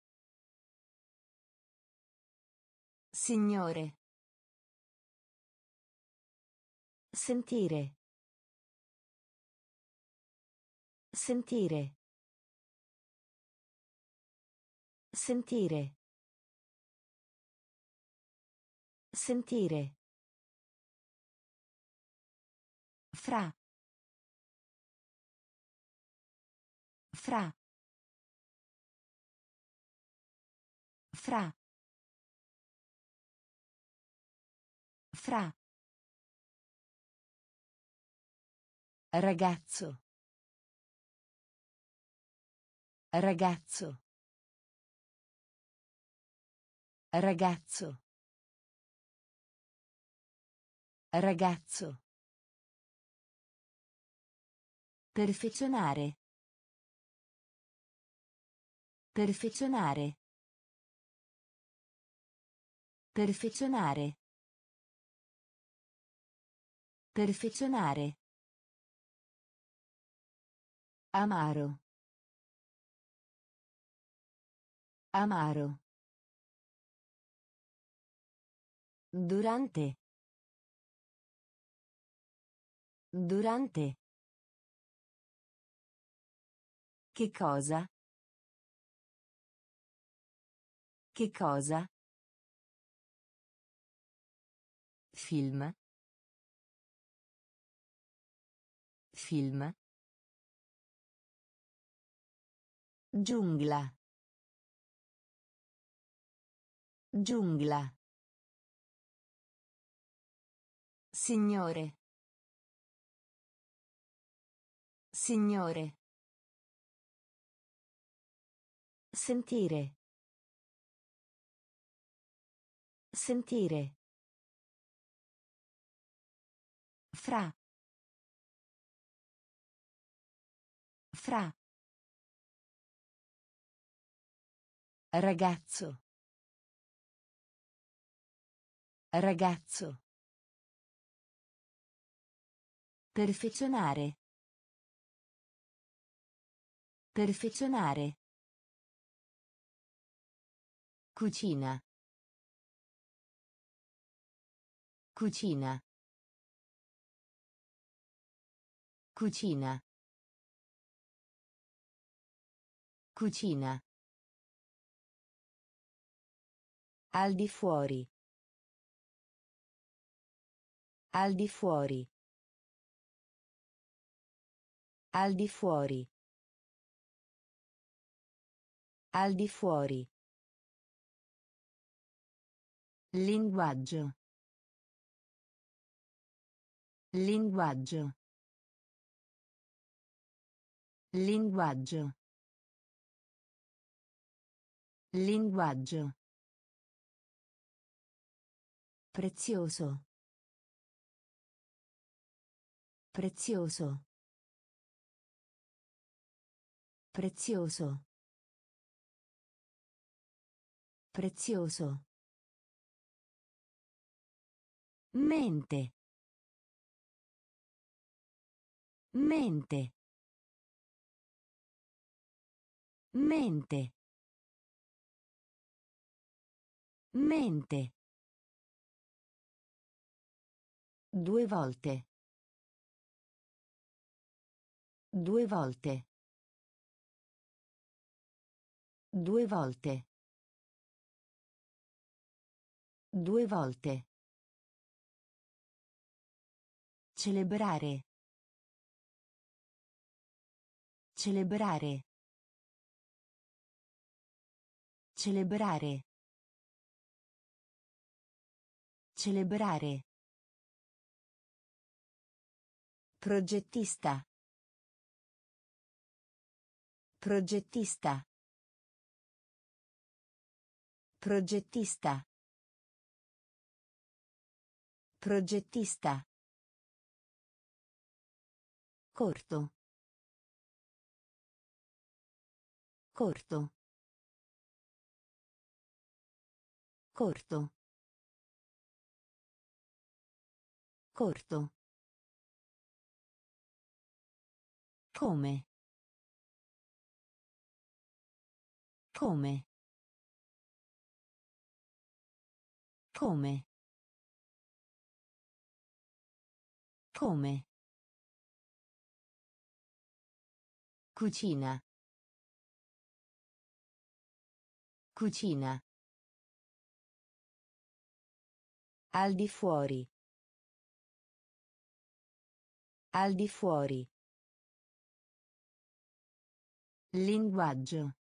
Signore. Sentire. Sentire. Sentire. Sentire. Fra. Fra. Fra. Fra. Ragazzo. Ragazzo. Ragazzo. Ragazzo. Perfezionare. Perfezionare. Perfezionare. Perfezionare. Amaro. Amaro. Durante. Durante. Che cosa? Che cosa? Film. Film. Giungla. Giungla. Signore. Signore. Sentire. Sentire. Fra. Fra. Ragazzo. Ragazzo. Perfezionare. Perfezionare. Cucina. Cucina. Cucina. Cucina. Al di fuori. Al di fuori. Al di fuori. Al di fuori. Linguaggio. Linguaggio. Linguaggio. Linguaggio. Prezioso. Prezioso. Prezioso. Prezioso. Mente. Mente. Mente. Mente. Due volte. Due volte. Due volte. Due volte. Celebrare. Celebrare. Celebrare. Celebrare. Progettista. Progettista. Progettista. Progettista. Corto. Corto. Corto. Corto. Come? Come? Come? Come? Cucina. Cucina. Al di fuori. Al di fuori. Linguaggio.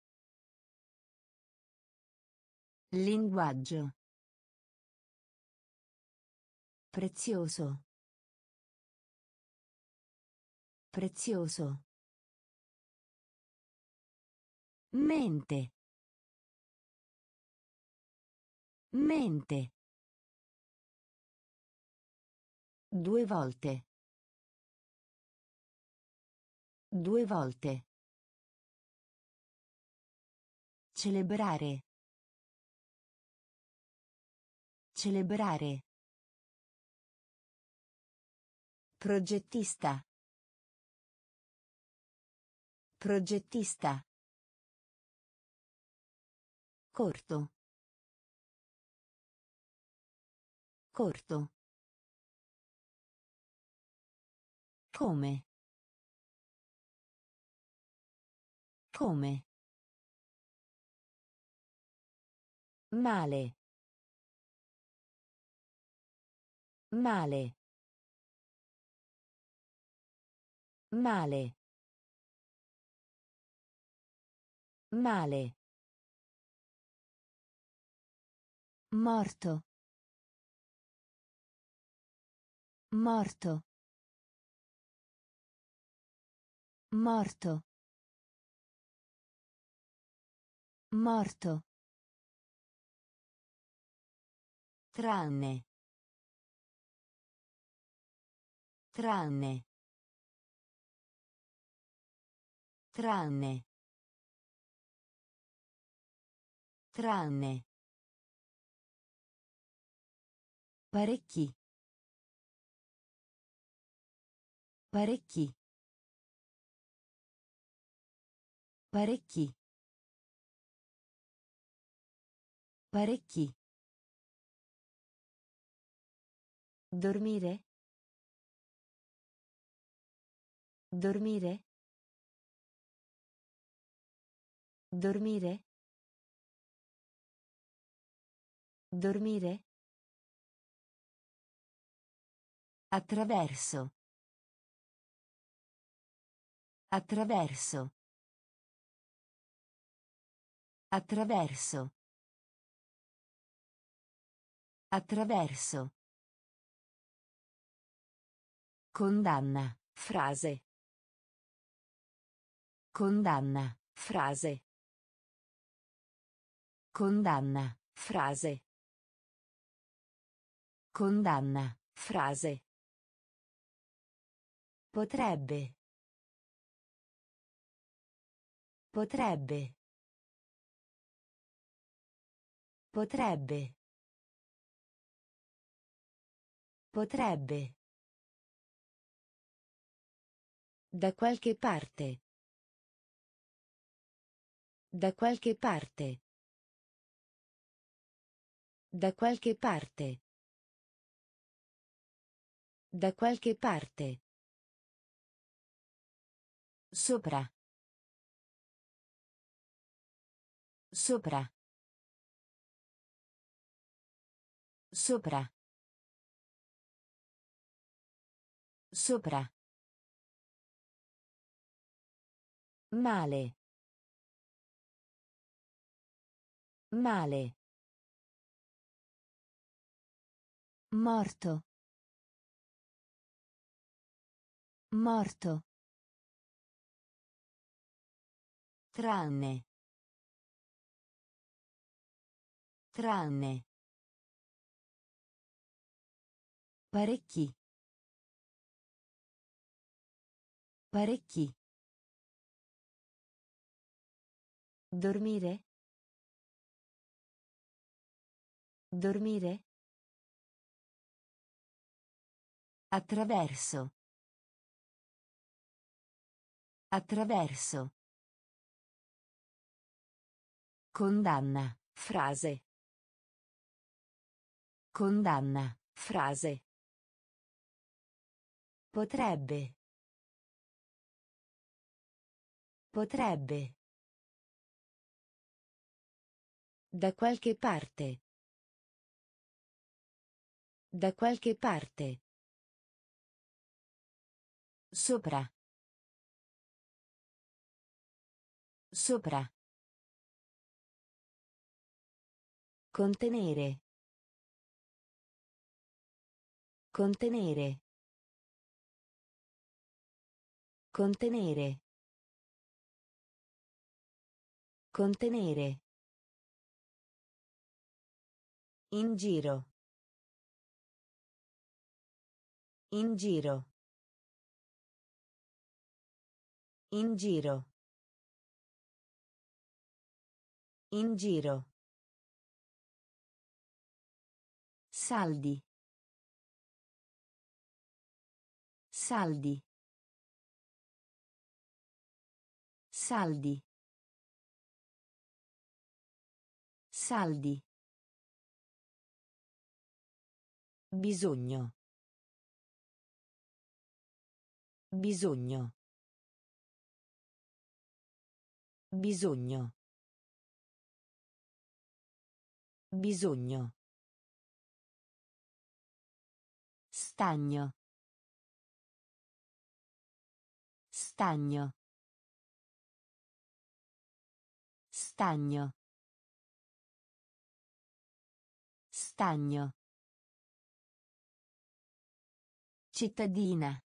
Linguaggio. Prezioso. Prezioso. Mente. Mente. Due volte. Due volte. Celebrare. Celebrare. Progettista. Progettista. Corto. Corto. Come? Come? Male. Male. Male. Male. Morto. Morto. Morto. Morto. Tranne. Tranne. Tranne. Tranne. Parecchi. Parecchi. Parecchi. Parecchi. Dormire. Dormire. Dormire. Dormire. Attraverso. Attraverso. Attraverso. Attraverso. Condanna. Frase. Condanna. Frase. Condanna. Frase. Condanna. Frase. Potrebbe. Potrebbe. Potrebbe. Potrebbe. Da qualche parte. Da qualche parte. Da qualche parte. Da qualche parte. Sopra. Sopra. Sopra. Sopra. Male. Male. Morto. Morto. Tranne. Tranne. Parecchi. Parecchi. Dormire. Dormire. Attraverso. Attraverso. Condanna. Frase. Condanna. Frase. Potrebbe. Potrebbe. Da qualche parte. Da qualche parte. Sopra. Sopra. Contenere. Contenere. Contenere. Contenere. In giro. In giro. In giro. In giro. Saldi. Saldi. Saldi. Saldi. Bisogno. Bisogno. Bisogno. Bisogno. Stagno. Stagno. Stagno. Stagno. Cittadina.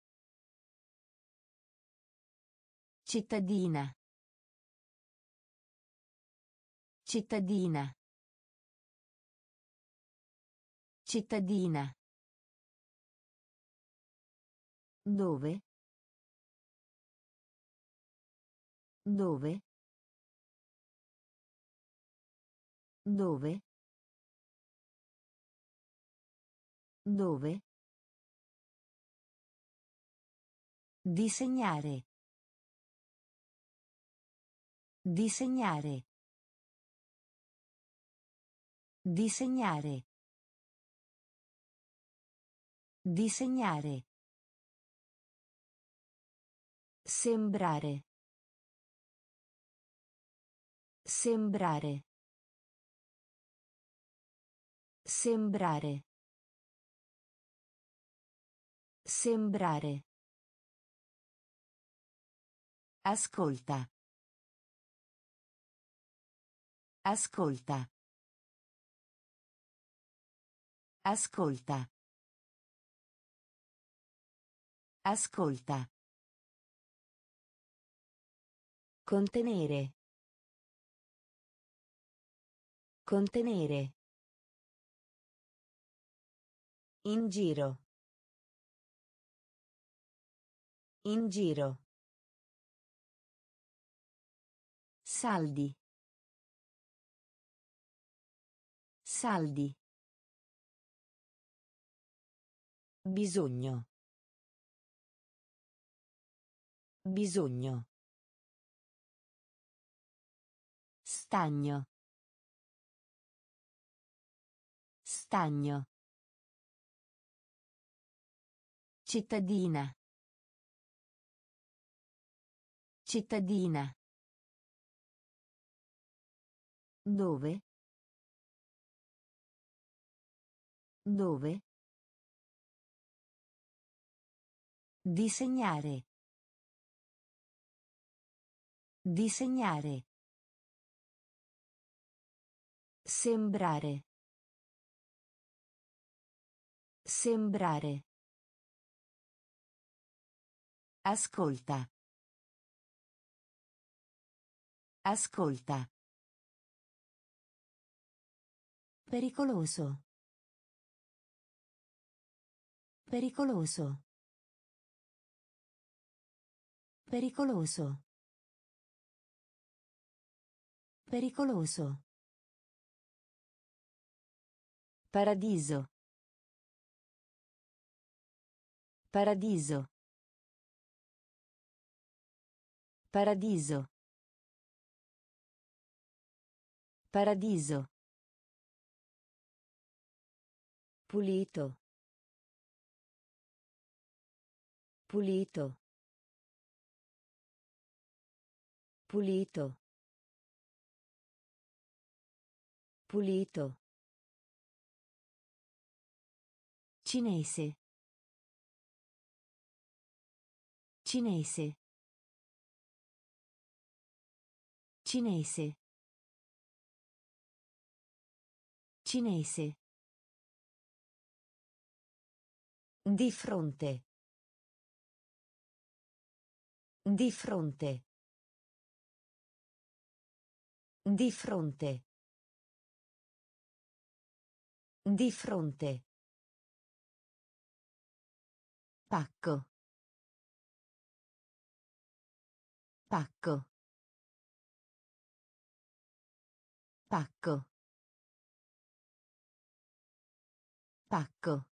Cittadina. Cittadina. Cittadina. Dove? Dove? Dove? Dove? Disegnare. Disegnare. Disegnare. Disegnare. Sembrare. Sembrare. Sembrare. Sembrare. Ascolta. Ascolta. Ascolta. Ascolta. Contenere. Contenere. In giro. In giro. Saldi. Saldi. Bisogno. Bisogno. Stagno. Stagno. Cittadina. Cittadina. Dove? Dove? Disegnare. Disegnare. Sembrare. Sembrare. Ascolta. Ascolta. Pericoloso. Pericoloso. Pericoloso. Pericoloso. Paradiso. Paradiso. Paradiso. Paradiso. Pulito. Pulito. Pulito. Pulito. Cinese. Cinese. Cinese. Cinese. Di fronte. Di fronte. Di fronte. Di fronte. Pacco. Pacco. Pacco. Pacco.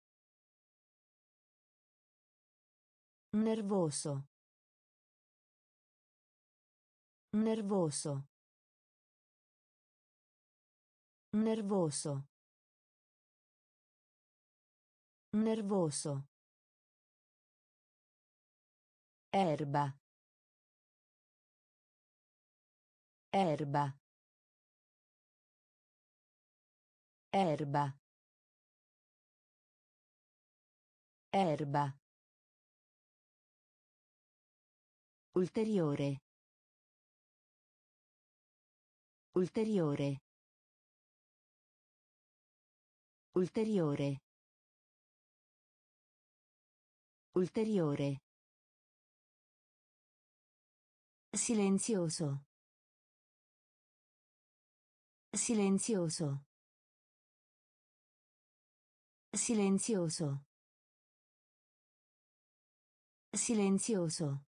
Nervoso. Nervoso. Nervoso. Nervoso. Erba. Erba. Erba. Erba. Ulteriore. Ulteriore. Ulteriore. Ulteriore. Silenzioso. Silenzioso. Silenzioso. Silenzioso.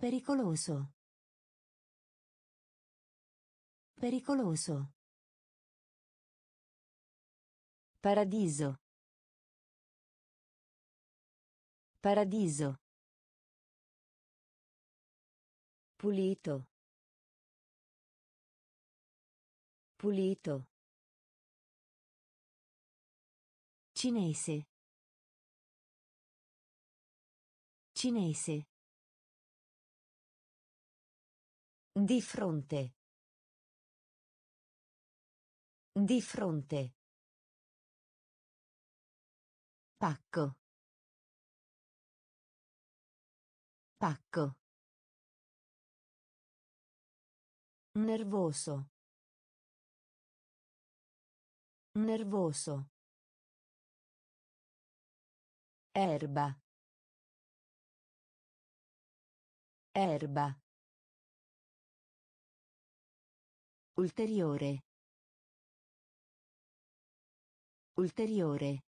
Pericoloso. Pericoloso. Paradiso. Paradiso. Pulito. Pulito. Cinese. Cinese. Di fronte. Di fronte. Pacco. Pacco. Nervoso. Nervoso. Erba. Erba. Ulteriore. Ulteriore.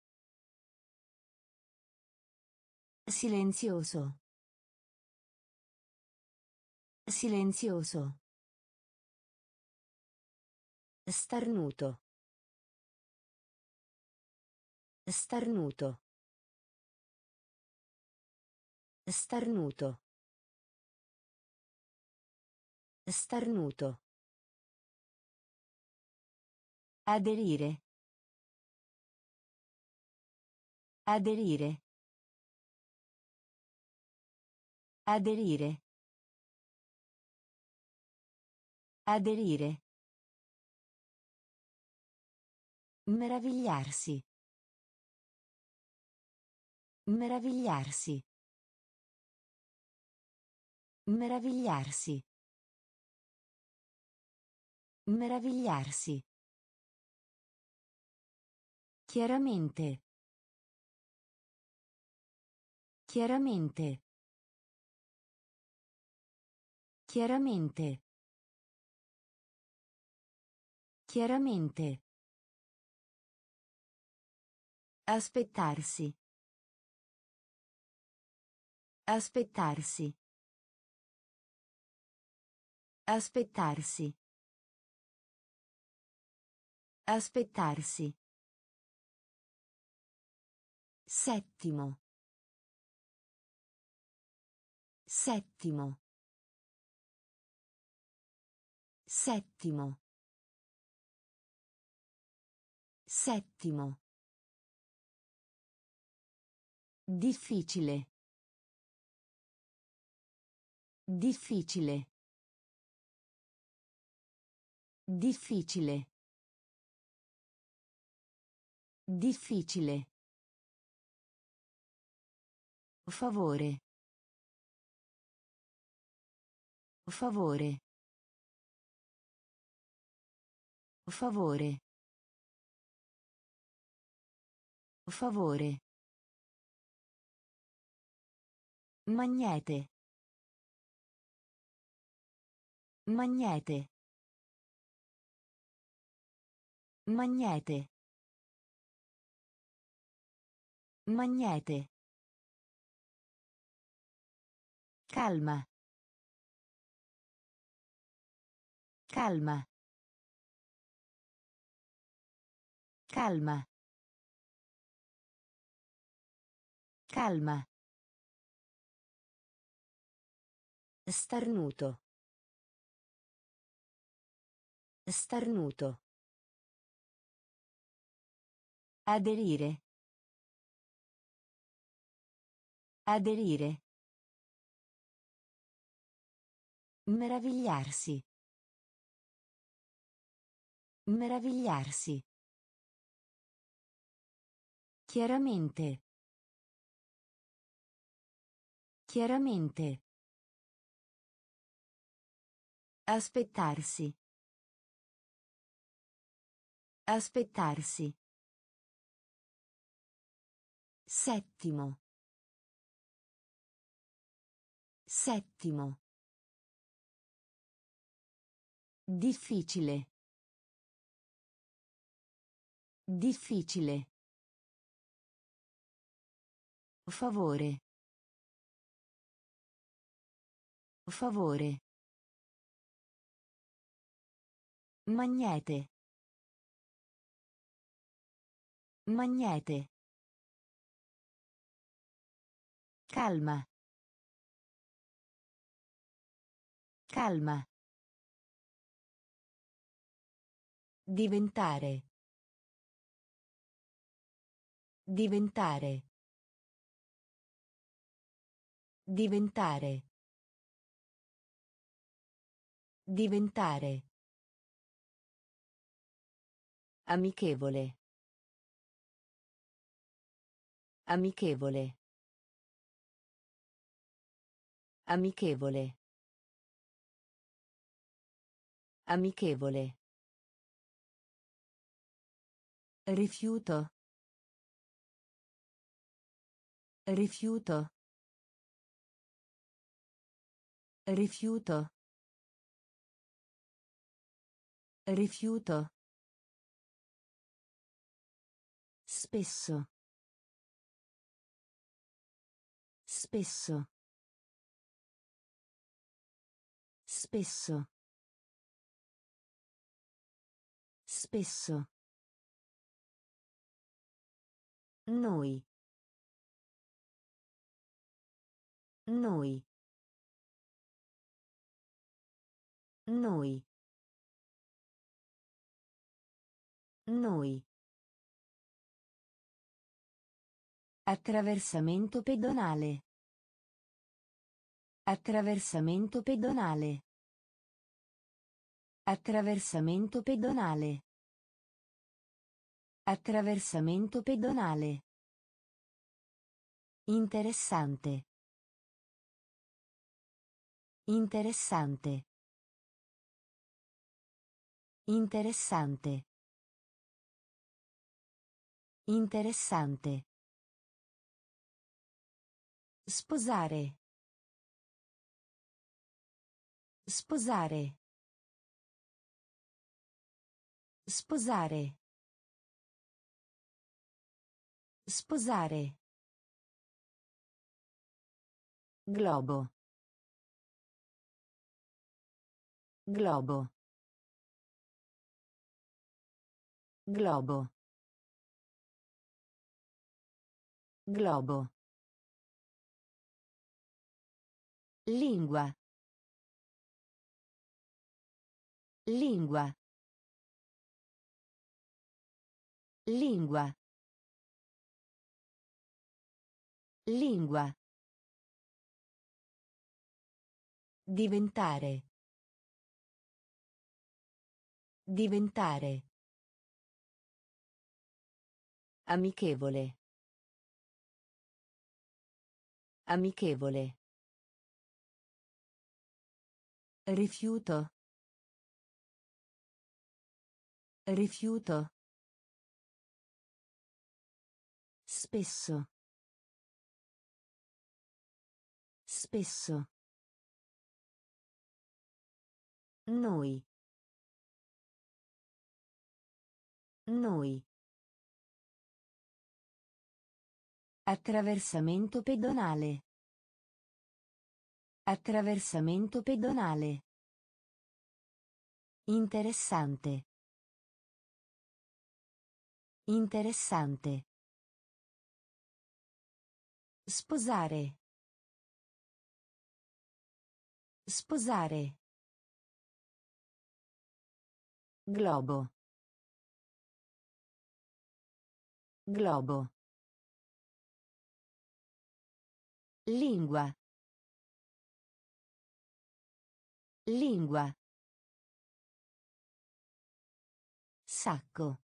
Silenzioso. Silenzioso. Starnuto. Starnuto. Starnuto. Starnuto. Aderire. Aderire. Aderire. Aderire. Meravigliarsi. Meravigliarsi. Meravigliarsi. Meravigliarsi. Chiaramente. Chiaramente. Chiaramente. Chiaramente. Aspettarsi. Aspettarsi. Aspettarsi. Aspettarsi. Settimo. Settimo. Settimo. Settimo. Difficile. Difficile. Difficile. Difficile. Favore. Favore. Favore. Favore. Magnete. Magnete. Magnete. Magnete. Calma. Calma. Calma. Calma. Starnuto. Starnuto. Aderire. Aderire. Meravigliarsi. Meravigliarsi. Chiaramente. Chiaramente. Aspettarsi. Aspettarsi. Settimo. Settimo. Difficile. Difficile. Favore. Favore. Magnete. Magnete. Calma. Calma. Diventare. Diventare. Diventare. Diventare. Amichevole. Amichevole. Amichevole. Amichevole. Rifiuto. Rifiuto. Rifiuto. Rifiuto. Spesso. Spesso. Spesso. Spesso. Noi. Noi. Noi. Noi. Attraversamento pedonale. Attraversamento pedonale. Attraversamento pedonale. Attraversamento pedonale. Interessante. Interessante. Interessante. Interessante. Sposare. Sposare. Sposare. Sposare. Globo. Globo. Globo. Globo. Lingua. Lingua. Lingua. Lingua. Diventare. Diventare. Amichevole. Amichevole. Rifiuto. Rifiuto. Spesso. Spesso. Noi. Noi. Attraversamento pedonale. Attraversamento pedonale. Interessante. Interessante. Sposare. Sposare. Globo. Globo. Lingua. Lingua. Sacco.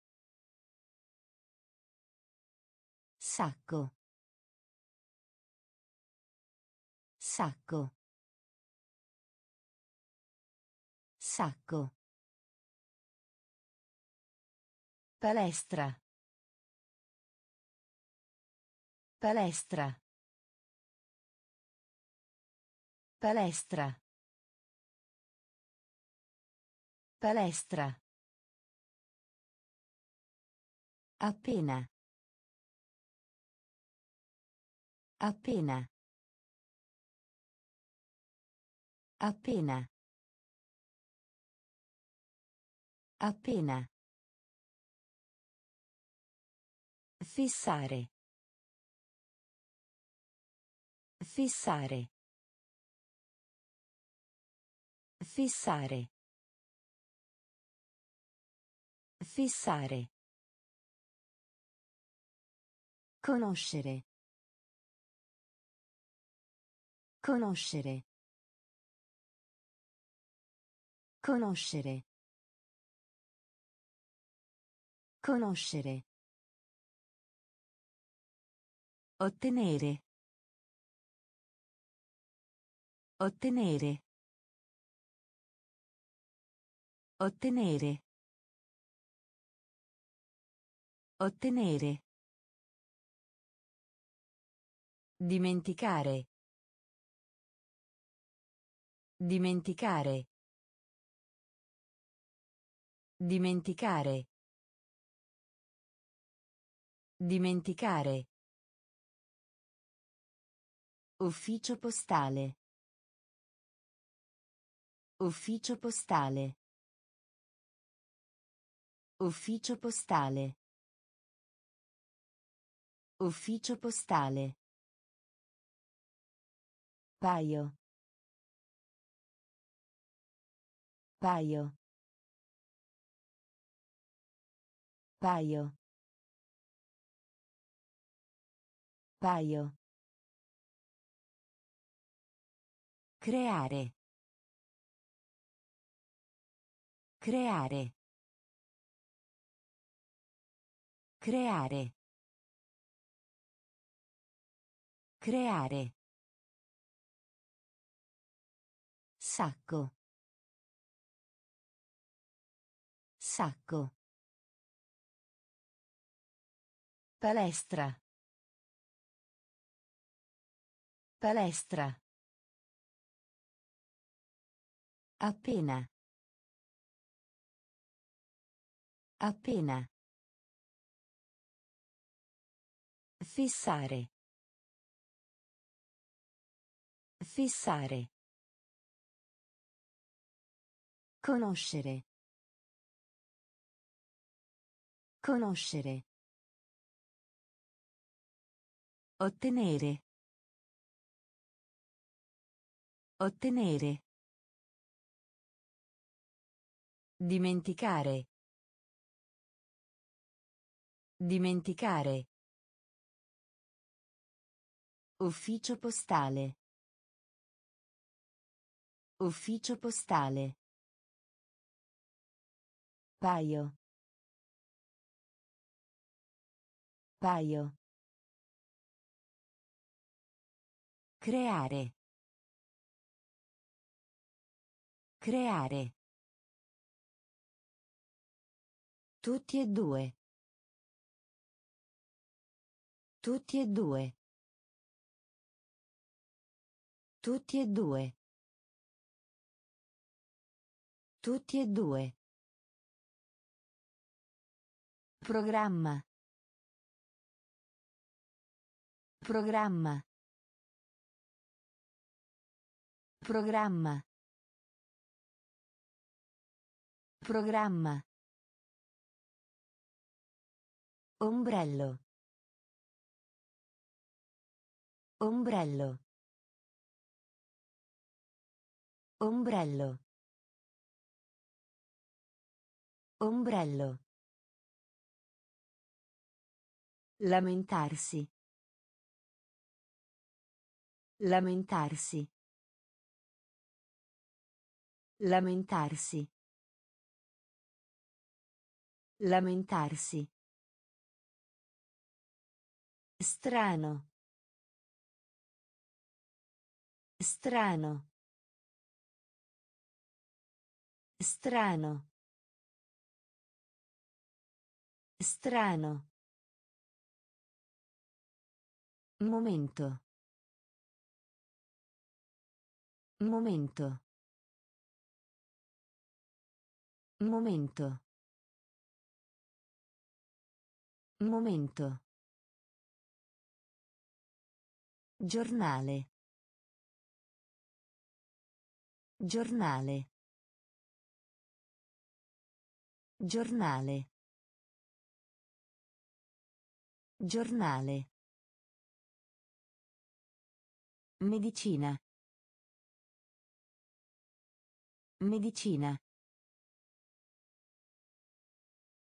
Sacco. Sacco. Sacco. Palestra. Palestra. Palestra. Palestra. Appena. Appena. Appena. Appena. Fissare. Fissare. Fissare. Fissare. Conoscere. Conoscere. Conoscere. Conoscere. Ottenere. Ottenere. Ottenere. Ottenere. Dimenticare. Dimenticare. Dimenticare. Dimenticare. Ufficio postale. Ufficio postale. Ufficio postale. Ufficio postale. Paio. Paio. Paio. Paio. Creare. Creare. Creare. Creare. Sacco. Sacco. Palestra. Palestra. Appena. Appena. Fissare. Fissare. Conoscere. Conoscere. Ottenere. Ottenere. Dimenticare. Dimenticare. Ufficio postale. Ufficio postale. Paio. Paio. Creare. Creare. Tutti e due. Tutti e due. Tutti e due. Tutti e due. Programma. Programma. Programma. Programma. Ombrello. Ombrello. Ombrello. Ombrello. Lamentarsi. Lamentarsi. Lamentarsi. Lamentarsi. Strano. Strano. Strano. Strano. Momento. Momento. Momento. Momento. Giornale. Giornale. Giornale. Giornale. Medicina. Medicina.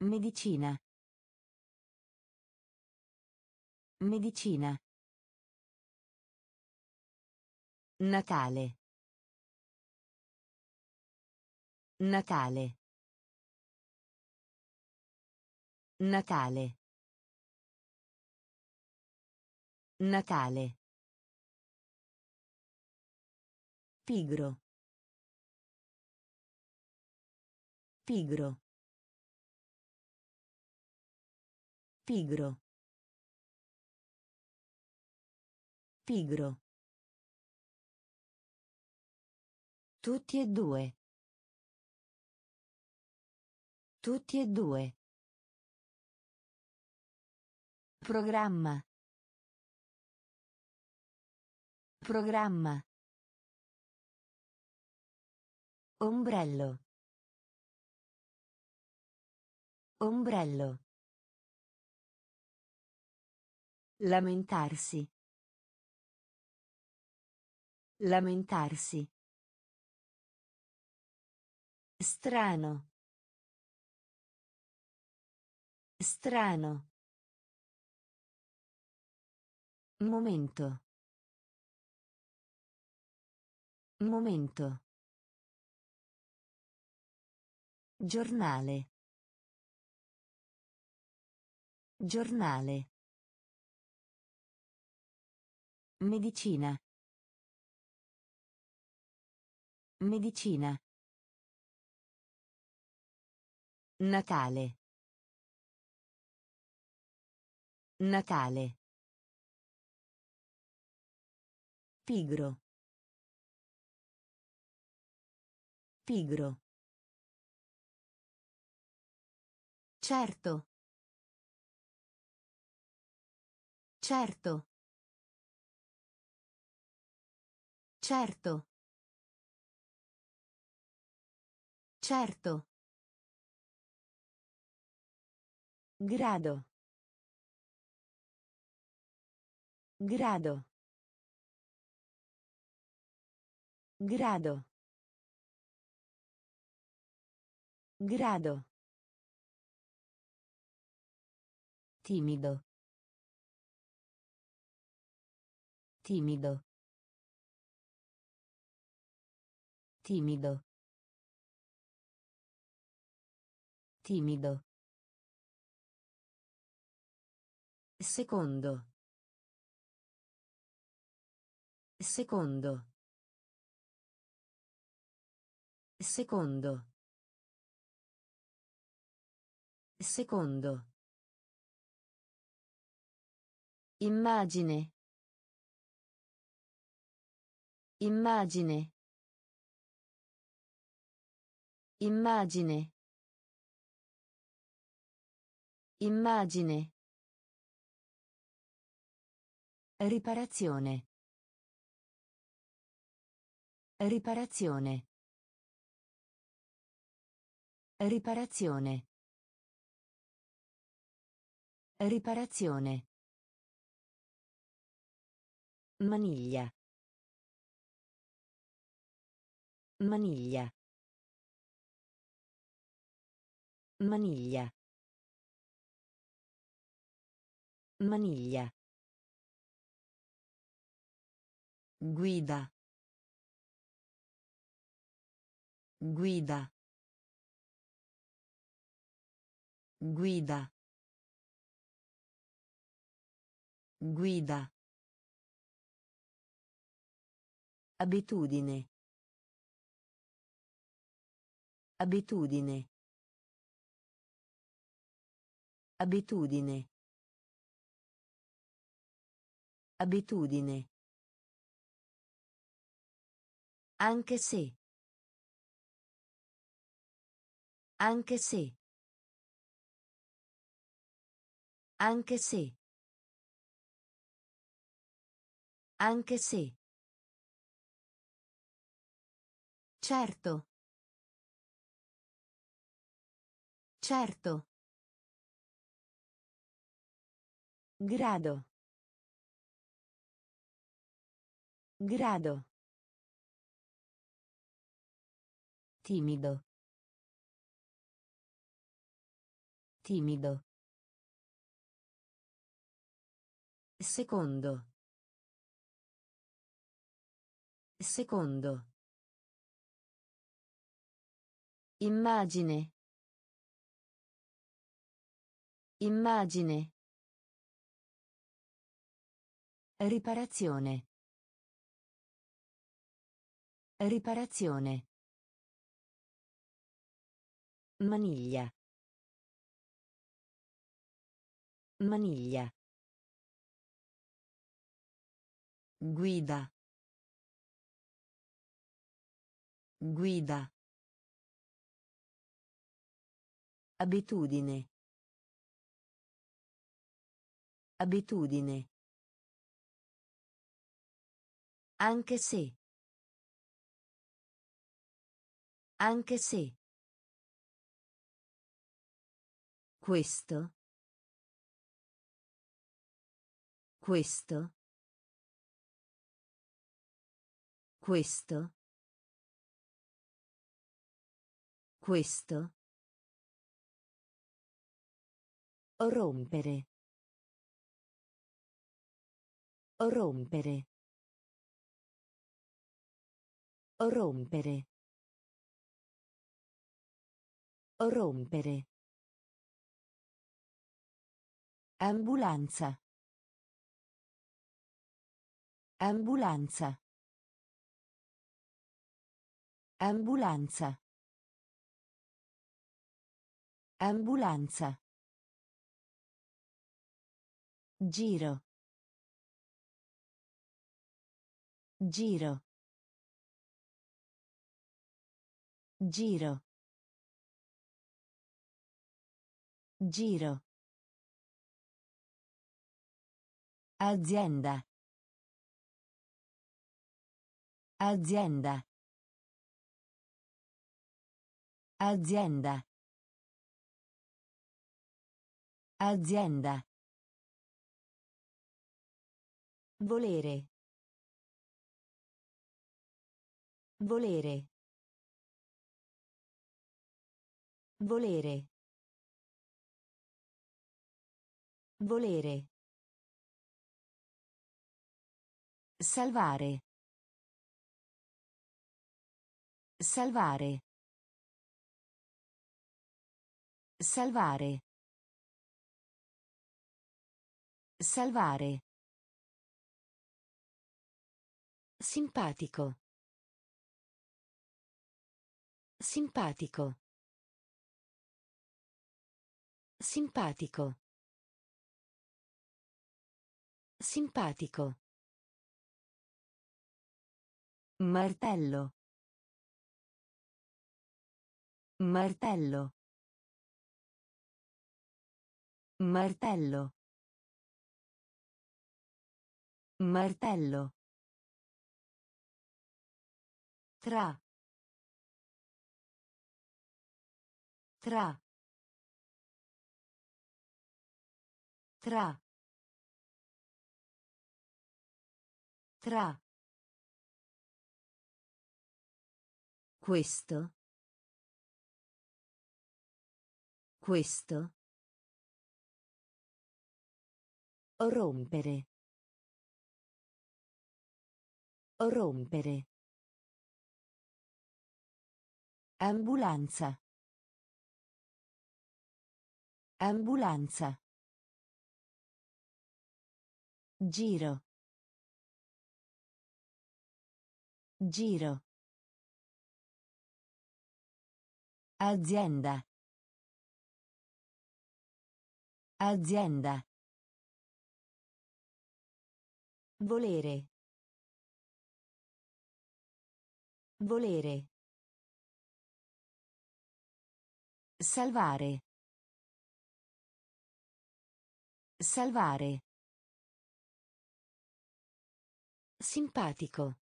Medicina. Medicina. Natale. Natale. Natale. Natale. Pigro. Pigro. Pigro. Pigro. Tutti e due. Tutti e due. Programma. Programma. Ombrello. Ombrello. Lamentarsi. Lamentarsi. Strano. Strano. Momento. Momento. Giornale. Giornale. Medicina. Medicina. Natale. Natale. Pigro. Pigro. Certo. Certo. Certo. Certo. Grado. Grado. Grado. Grado. Timido. Timido. Timido. Timido. Secondo. Secondo. Secondo. Secondo. Immagine. Immagine. Immagine. Immagine. Riparazione. Riparazione. Riparazione. Riparazione. Maniglia. Maniglia. Maniglia. Maniglia. Guida. Guida. Guida. Guida. Abitudine. Abitudine. Abitudine. Abitudine. Anche se. Anche se. Anche se. Anche se. Certo. Certo. Grado. Grado. Timido. Timido. Secondo. Secondo. Immagine. Immagine. Riparazione. Riparazione. Maniglia. Maniglia. Guida. Guida. Abitudine. Abitudine. Anche se. Anche se. Questo. Questo. Questo. Questo. Rompere. Rompere. Rompere. Rompere. Ambulanza. Ambulanza. Ambulanza. Ambulanza. Giro. Giro. Giro. Giro. Azienda. Azienda. Azienda. Azienda. Volere. Volere. Volere. Volere. Salvare. Salvare. Salvare. Salvare. Simpatico. Simpatico. Simpatico. Simpatico. Martello. Martello. Martello. Martello. Tra. Tra. Tra. Tra. Questo. Questo. Rompere. Rompere. Ambulanza. Ambulanza. Giro. Giro. Azienda. Azienda. Volere. Volere. Salvare. Salvare. Simpatico.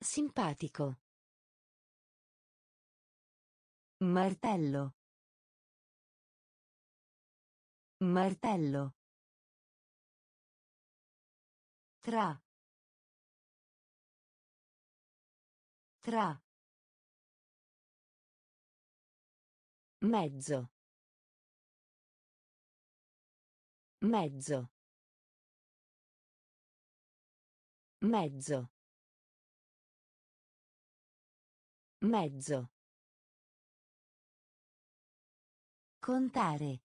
Simpatico. Martello. Martello. Tra. Tra. Mezzo. Mezzo. Mezzo. Mezzo. Contare.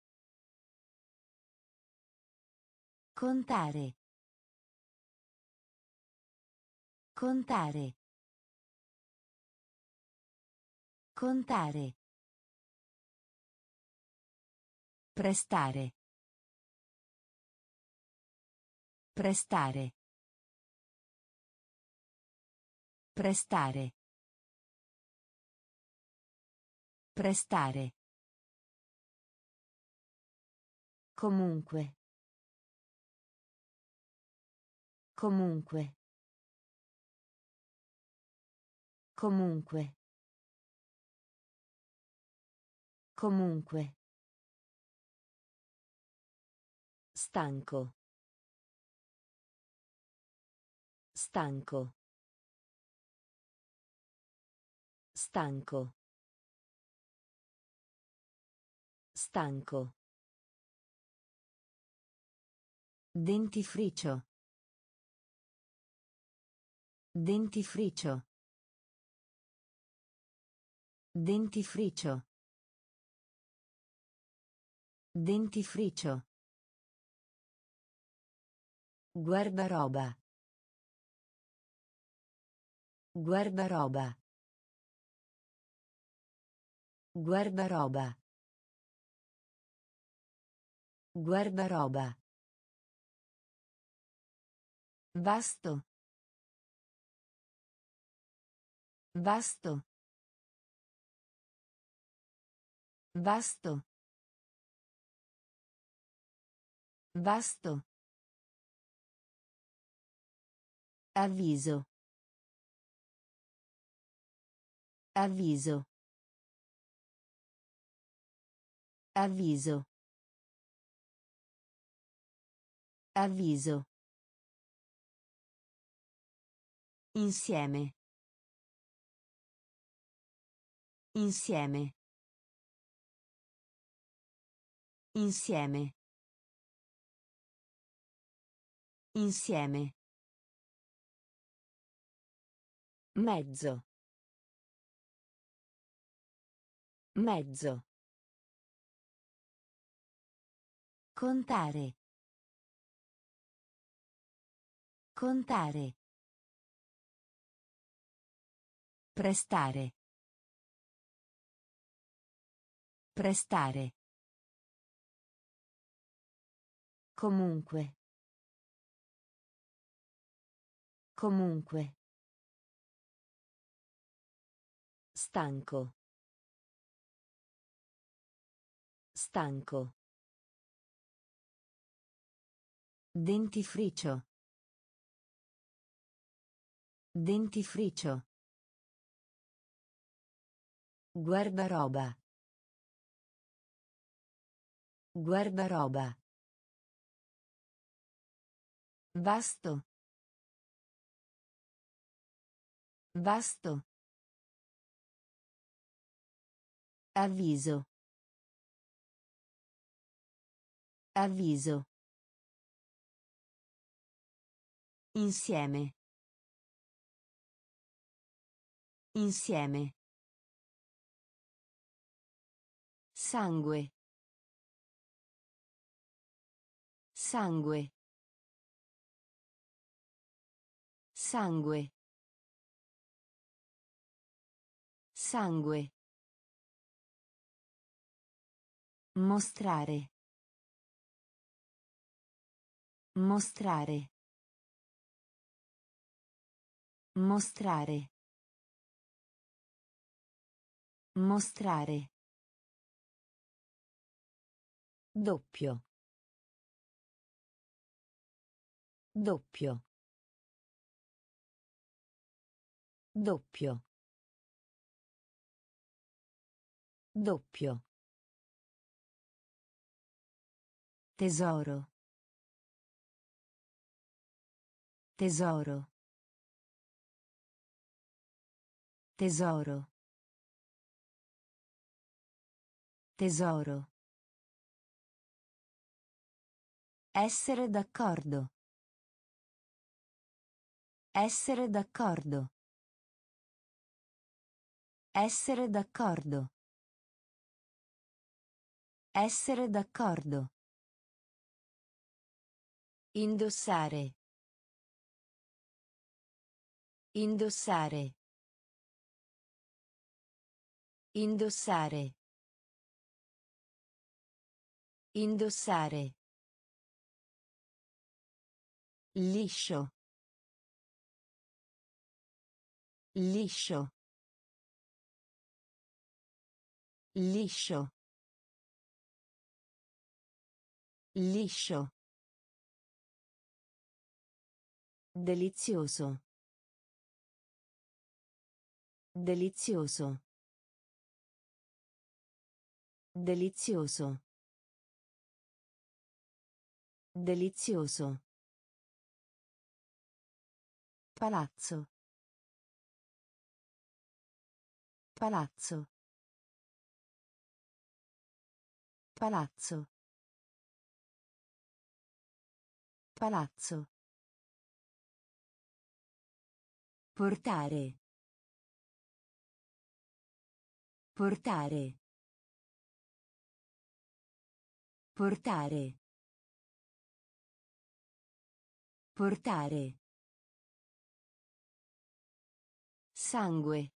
Contare. Contare. Contare. Prestare. Prestare. Prestare. Prestare. Comunque. Comunque. Comunque. Comunque. Stanco. Stanco. Stanco. Stanco. Dentifricio. Dentifricio. Dentifricio. Dentifricio. Guardaroba. Guardaroba. Guardaroba. Guardaroba. Vasto. Vasto. Vasto. Vasto. Avviso. Avviso. Avviso. Avviso. Insieme. Insieme. Insieme. Insieme. Mezzo. Mezzo. Contare. Contare. Prestare. Prestare. Comunque. Comunque. Stanco. Stanco. Dentifricio. Dentifricio. Guardaroba. Guardaroba. Vasto. Vasto. Avviso. Avviso. Insieme. Insieme. Sangue. Sangue. Sangue. Sangue. Mostrare. Mostrare. Mostrare. Mostrare. Doppio. Doppio. Doppio. Doppio. Tesoro. Tesoro. Tesoro. Tesoro. Essere d'accordo. Essere d'accordo. Essere d'accordo. Essere d'accordo. Indossare. Indossare. Indossare. Indossare. Liscio. Liscio. Liscio. Liscio. Delizioso. Delizioso. Delizioso. Delizioso. Palazzo. Palazzo. Palazzo. Palazzo. Portare. Portare. Portare. Portare. Sangue.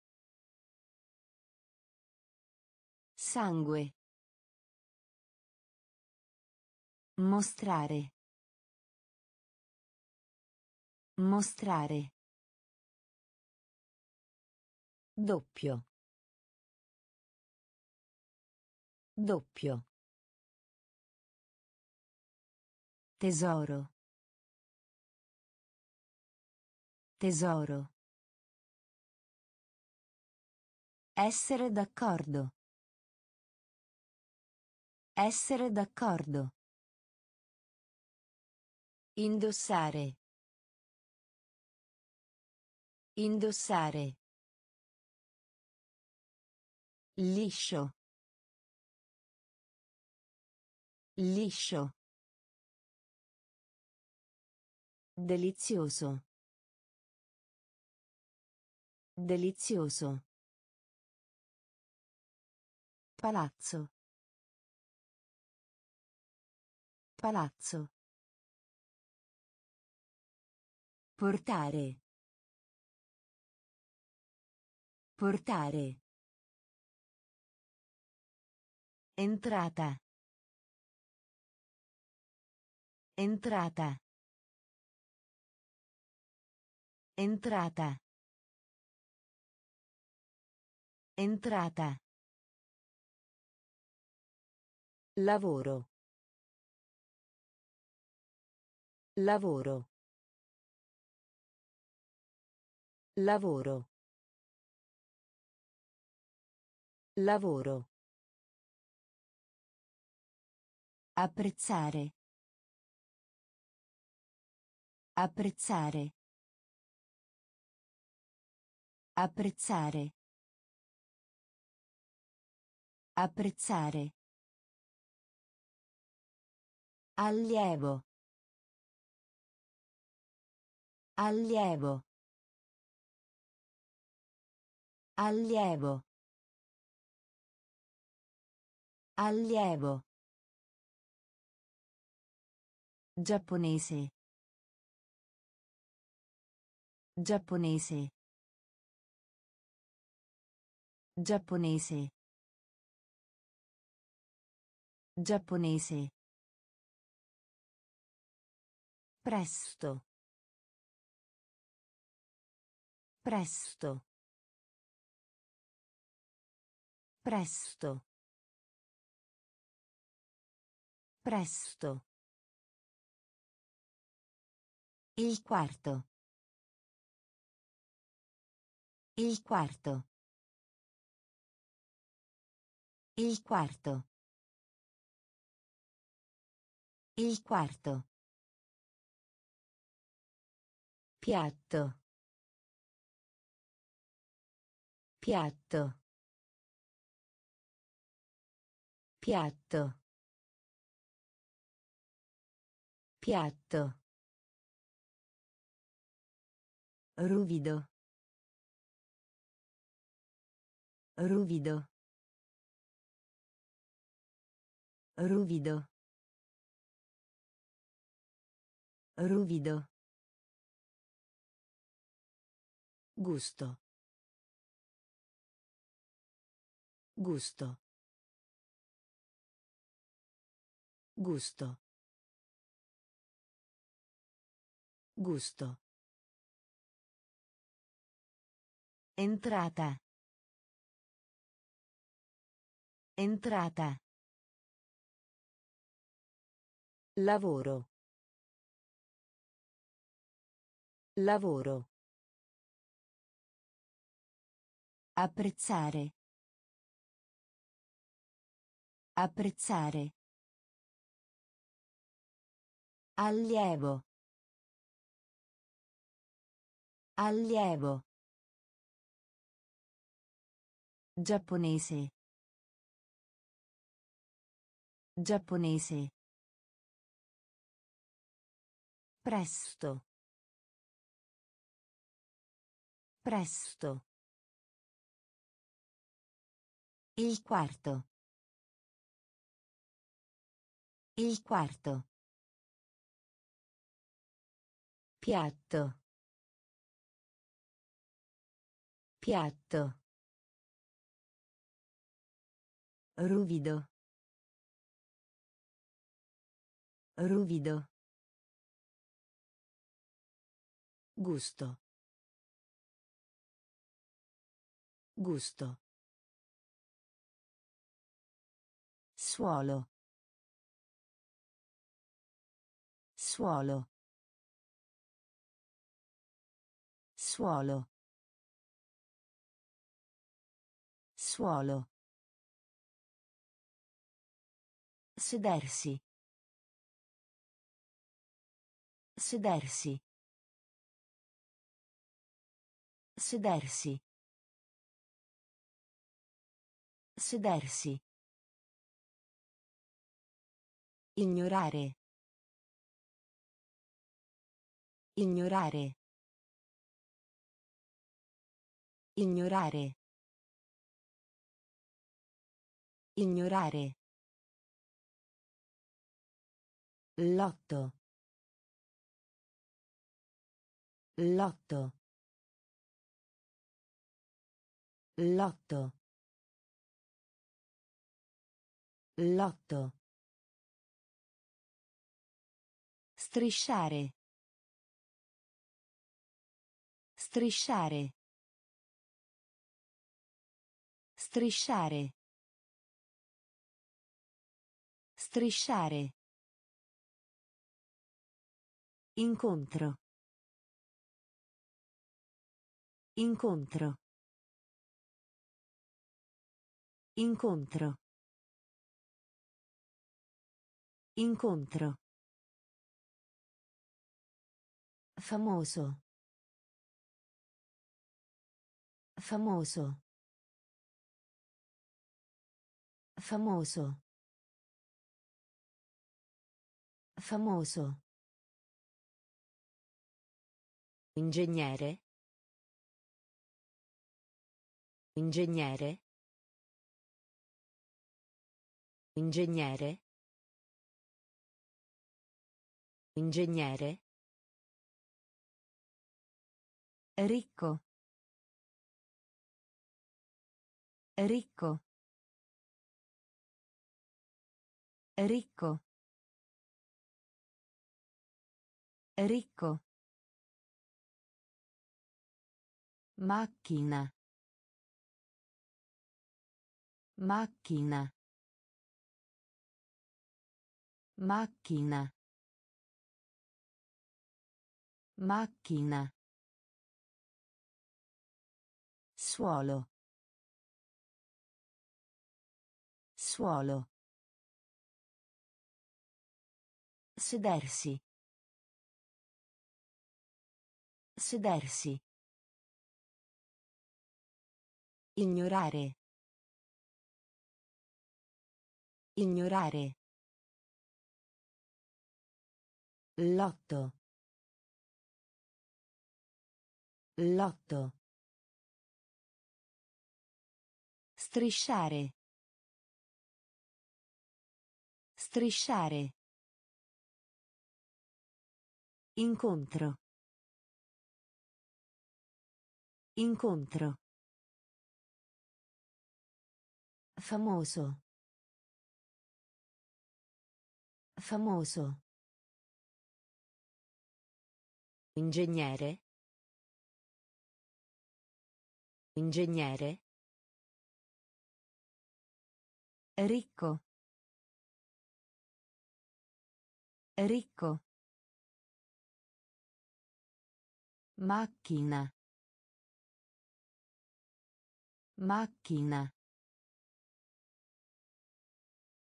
Sangue. Mostrare. Mostrare. Doppio. Doppio. Tesoro. Tesoro. Essere d'accordo. Essere d'accordo. Indossare. Indossare. Liscio. Liscio. Delizioso. Delizioso. Palazzo. Palazzo. Portare. Portare. Entrata. Entrata. Entrata. Entrata. Lavoro. Lavoro. Lavoro. Lavoro. Apprezzare. Apprezzare. Apprezzare. Apprezzare. Allievo. Allievo. Allievo. Allievo. Giapponese. Giapponese. Giapponese. Giapponese. Presto. Presto. Presto. Presto. Il quarto. Il quarto. Il quarto. Il quarto. Piatto. Piatto. Piatto. Piatto. Ruvido. Ruvido. Ruvido. Ruvido. Gusto. Gusto. Gusto. Gusto. Entrata. Entrata. Lavoro. Lavoro. Apprezzare. Apprezzare. Allievo. Allievo. Giapponese. Giapponese. Presto. Presto. Il quarto. Il quarto. Piatto. Piatto. Ruvido. Ruvido. Gusto. Gusto. Suolo. Suolo. Suolo. Suolo. Sedersi. Sedersi. Sedersi. Sedersi. Ignorare. Ignorare. Ignorare. Ignorare. Lotto. Lotto. Lotto. Lotto. Strisciare. Strisciare. Strisciare. Strisciare. Incontro. Incontro. Incontro. Incontro. Famoso. Famoso. Famoso. Famoso. Ingegnere. Ingegnere. Ingegnere. Ingegnere. Ricco. Ricco. Ricco. Ricco. Macchina. Macchina. Macchina. Macchina. Suolo. Suolo. Sedersi. Sedersi. Ignorare. Ignorare. Lotto. Lotto. Strisciare. Strisciare. Incontro. Incontro. Famoso. Famoso. Ingegnere. Ingegnere. Ricco. Ricco. Macchina. Macchina.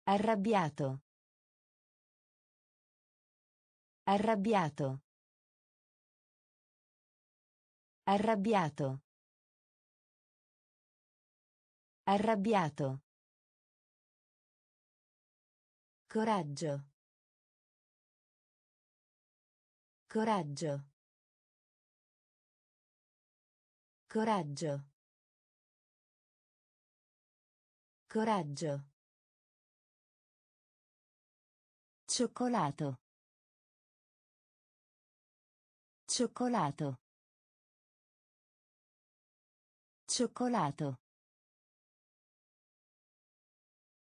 Arrabbiato. Arrabbiato. Arrabbiato. Arrabbiato. Coraggio. Coraggio. Coraggio. Coraggio. Cioccolato. Cioccolato. Cioccolato.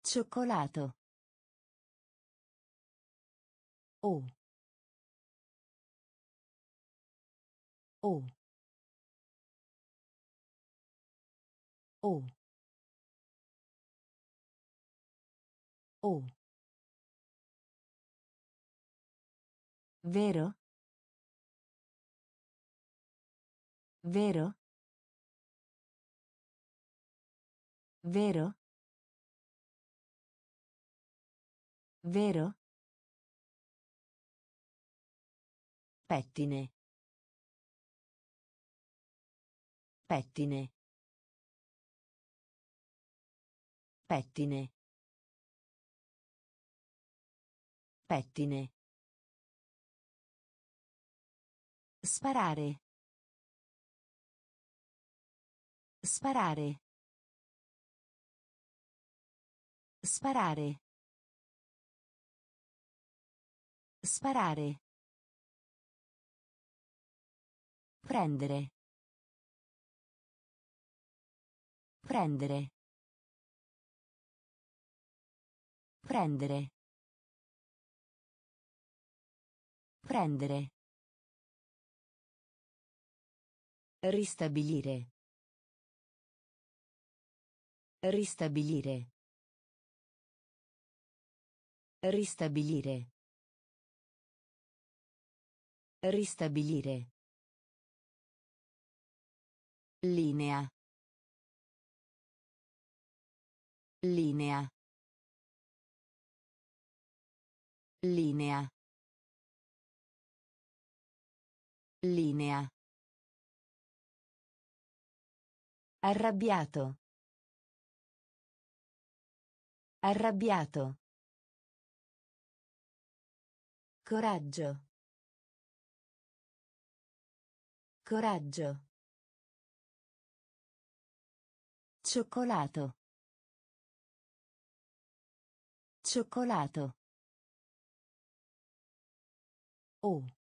Cioccolato. O. O. O. O. Vero? Vero? Vero? Vero? Pettine. Pettine. Pettine. Pettine. Sparare. Sparare. Sparare. Sparare. Prendere. Prendere. Prendere. Prendere. Ristabilire. Ristabilire. Ristabilire. Ristabilire. Linea. Linea. Linea. Linea. Arrabbiato. Arrabbiato. Coraggio. Coraggio. Cioccolato. Cioccolato. O.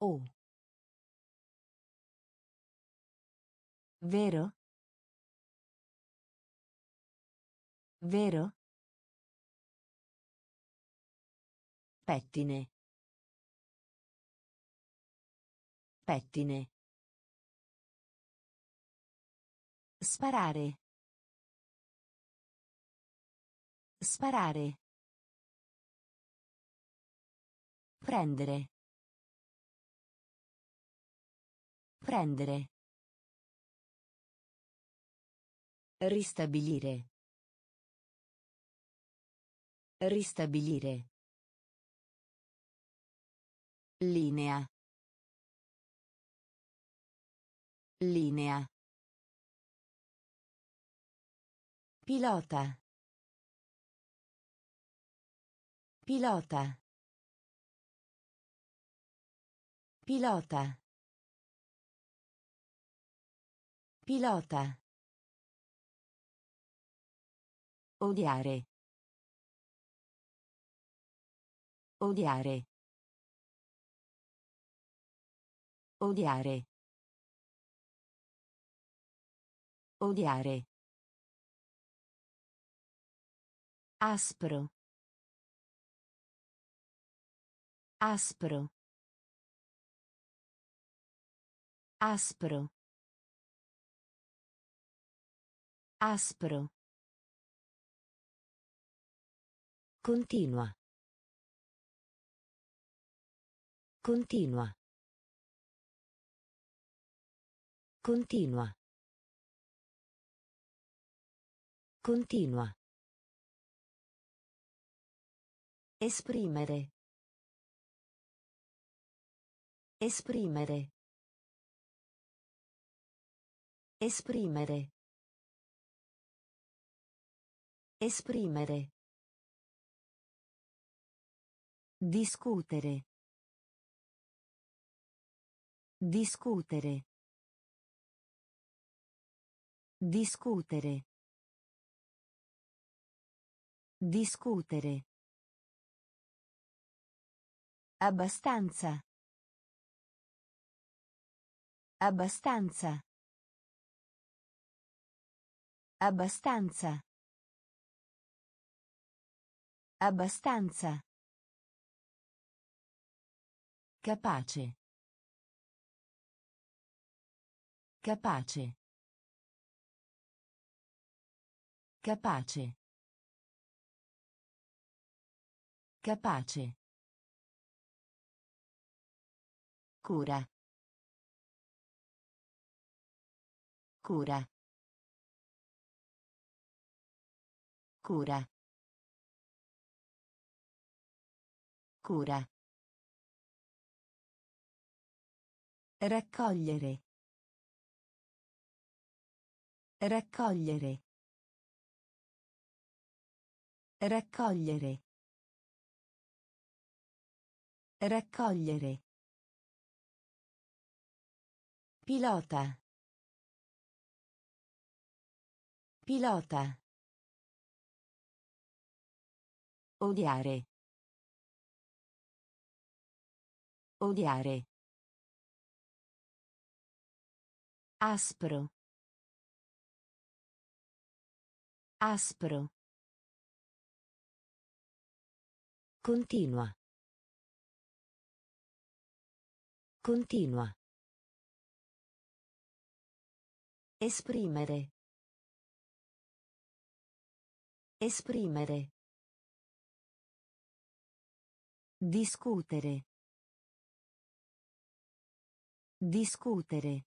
O. Vero? Vero? Pettine. Pettine. Sparare. Sparare. Prendere. Prendere. Ristabilire. Ristabilire. Linea. Linea. Pilota. Pilota. Pilota. Pilota. Odiare. Odiare. Odiare. Odiare. Aspro. Aspro. Aspro. Aspro. Continua. Continua. Continua. Continua. Esprimere. Esprimere. Esprimere. Esprimere. Discutere. Discutere. Discutere. Discutere. Abbastanza. Abbastanza. Abbastanza. Abbastanza. Capace. Capace. Capace. Capace. Cura. Cura. Cura. Cura. Raccogliere. Raccogliere. Raccogliere. Raccogliere. Pilota. Pilota. Odiare. Odiare. Aspro. Aspro. Continua. Continua. Esprimere. Esprimere. Discutere. Discutere.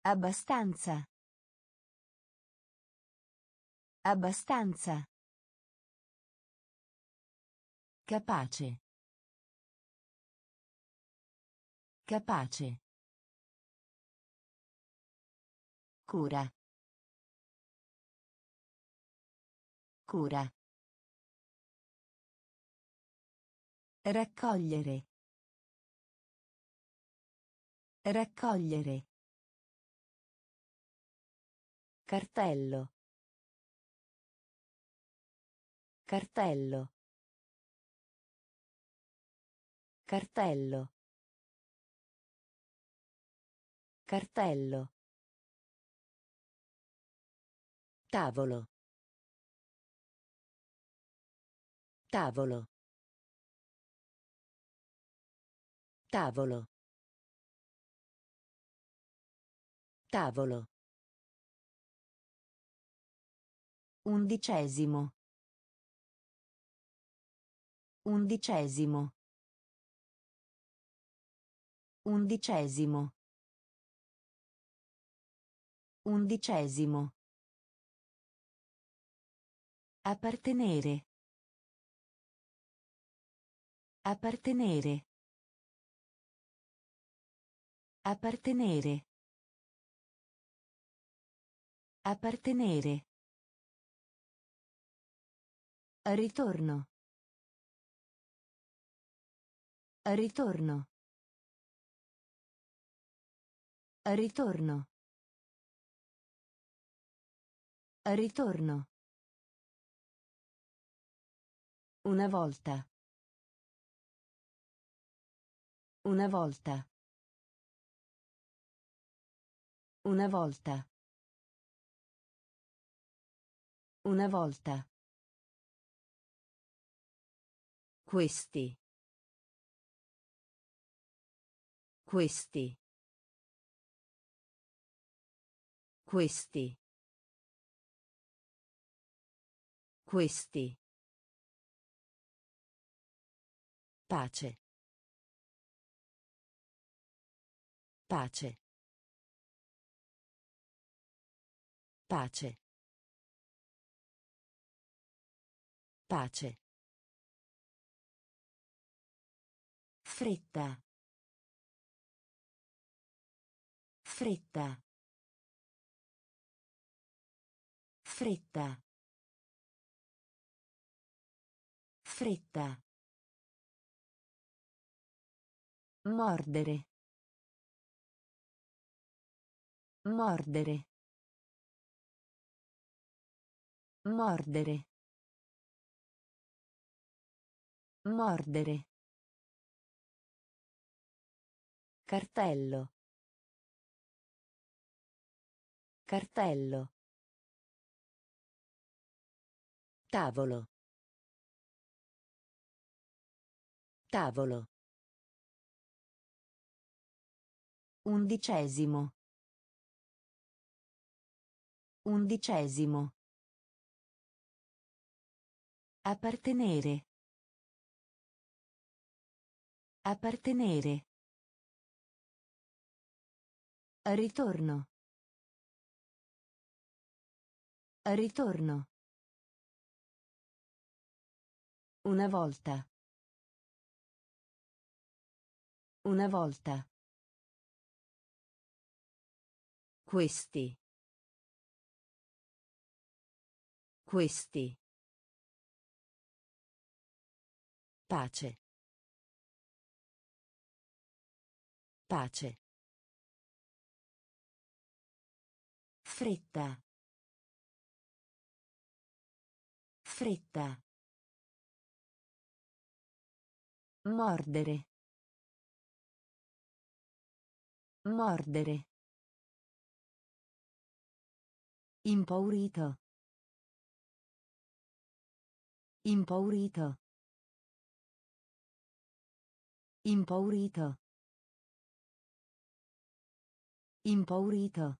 Abbastanza. Abbastanza. Capace. Capace. Cura. Cura. Raccogliere. Raccogliere. Cartello. Cartello. Cartello. Cartello. Tavolo. Tavolo. Tavolo. Tavolo. Undicesimo. Undicesimo. Undicesimo. Undicesimo. Appartenere. Appartenere. Appartenere. Appartenere. Ritorno. Ritorno. Ritorno. Ritorno. Una volta. Una volta. Una volta. Una volta. Questi. Questi. Questi. Questi. Pace. Pace. Pace. Pace. Fretta. Fretta. Fretta. Fretta. Mordere. Mordere. Mordere. Mordere. Cartello. Cartello. Tavolo. Tavolo. Undicesimo. Undicesimo. Appartenere. Appartenere. Ritorno. Ritorno. Una volta. Una volta. Questi. Questi. Pace. Pace. Fretta. Fretta. Mordere. Mordere. Impaurito. Impaurito. Impaurito. Impaurito.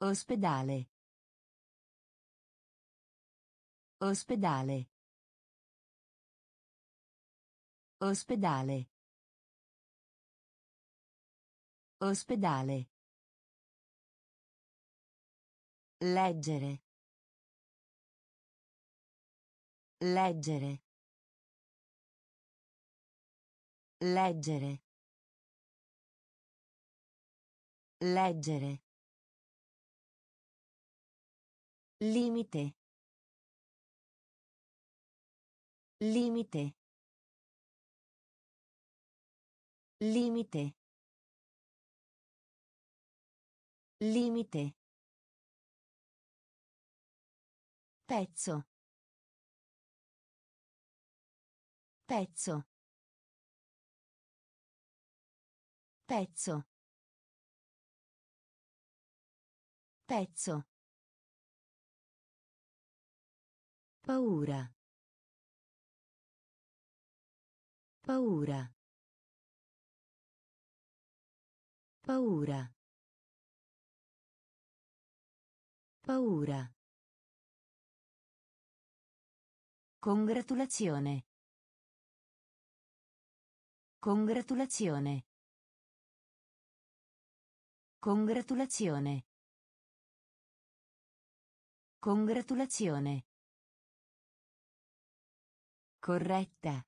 Ospedale. Ospedale. Ospedale. Ospedale. Leggere. Leggere. Leggere. Leggere. Limite. Limite. Limite. Limite. Pezzo. Pezzo. Pezzo. Pezzo. Paura. Paura. Paura. Paura. Congratulazione. Congratulazione. Congratulazione. Congratulazione. Corretta.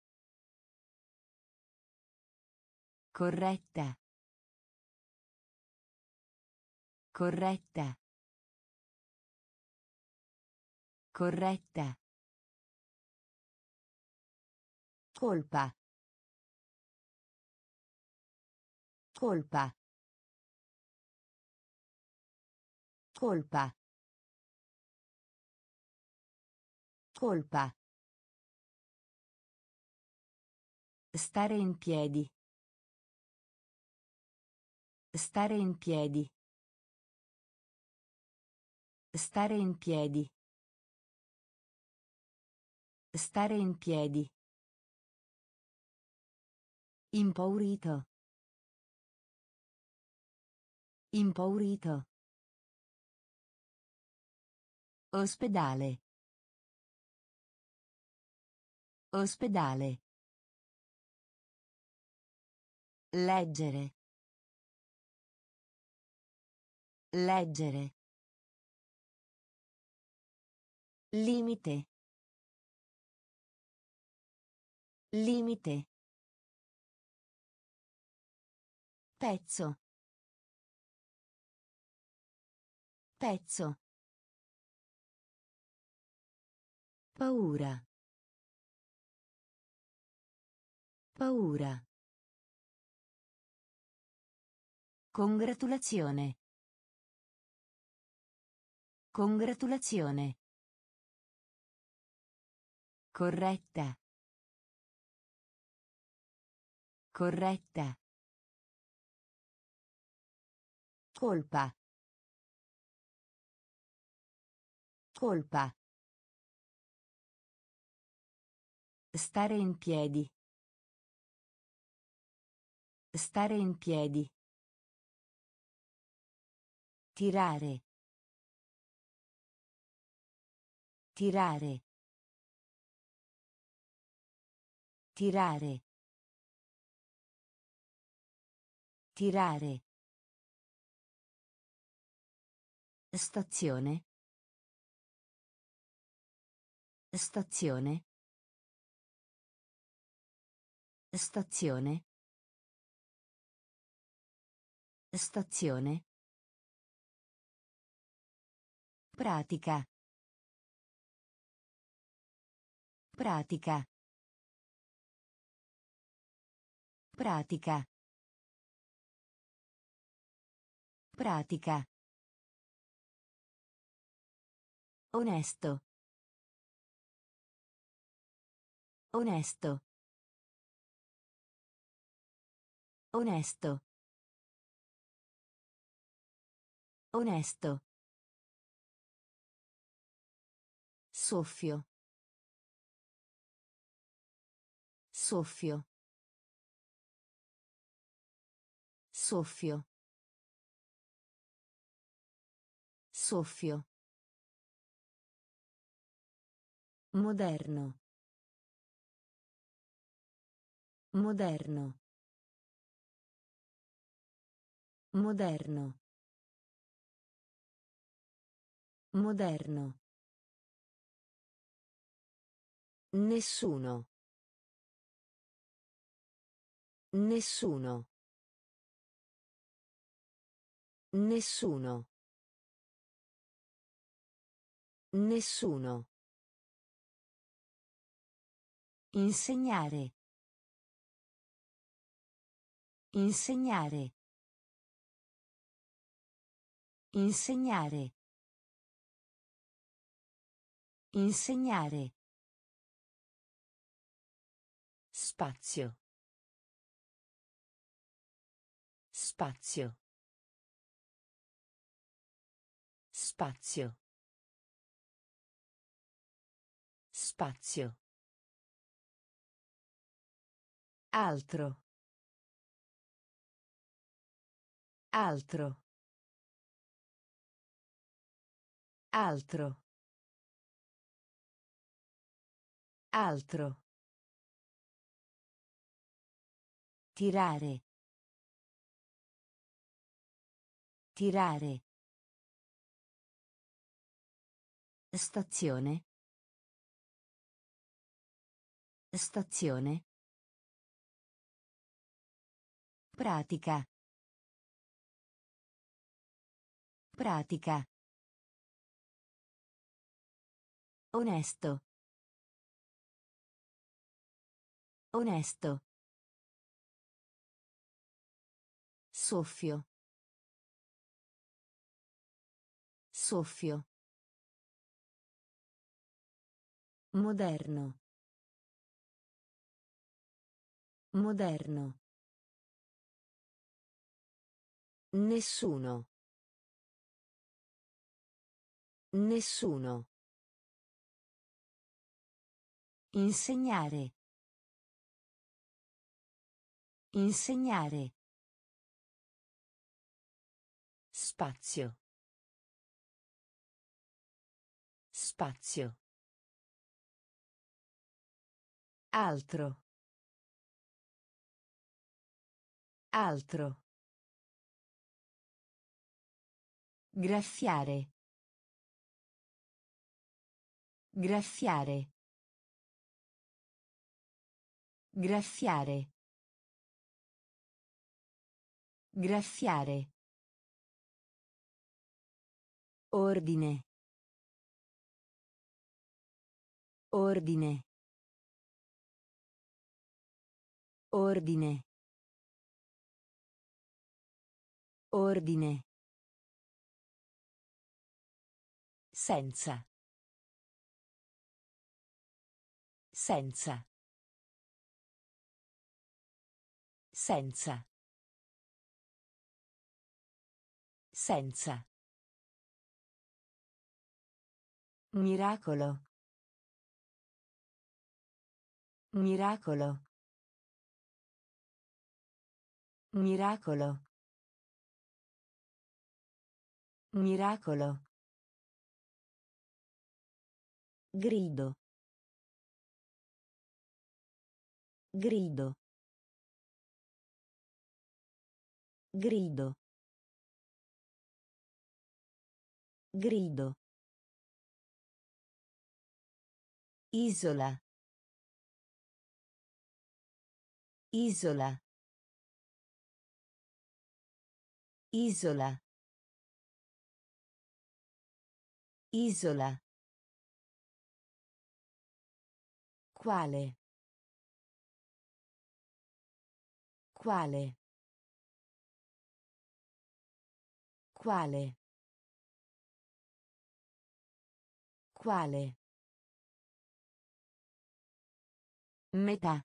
Corretta. Corretta. Corretta. Colpa. Colpa. Colpa. Colpa. Stare in piedi. Stare in piedi. Stare in piedi. Stare in piedi. Impaurito. Impaurito. Ospedale. Ospedale. Leggere. Leggere. Limite. Limite. Pezzo. Pezzo. Paura. Paura. Congratulazione. Congratulazione. Corretta. Corretta. Colpa. Colpa. Stare in piedi. Stare in piedi. Tirare. Tirare. Tirare. Tirare. Stazione. Stazione. Stazione. Stazione. Pratica. Pratica. Pratica. Pratica. Onesto. Onesto. Onesto. Onesto. Soffio. Soffio. Soffio. Soffio. Moderno. Moderno. Moderno. Moderno. Nessuno. Nessuno. Nessuno. Nessuno. Insegnare. Insegnare. Insegnare. Insegnare. Spazio. Spazio. Spazio. Spazio. Altro. Altro. Altro. Altro. Tirare. Tirare. Stazione. Stazione. Pratica. Pratica. Onesto. Onesto. Soffio. Soffio. Moderno. Moderno. Nessuno. Nessuno. Insegnare. Insegnare. Spazio. Spazio. Altro. Altro. Graffiare. Graffiare. Graffiare. Graffiare. Ordine. Ordine. Ordine. Ordine. Senza. Senza. Senza. Senza. Miracolo. Miracolo. Miracolo. Miracolo. Grido. Grido. Grido. Grido. Isola. Isola. Isola. Isola. Quale? Quale? Quale? Quale? Metà.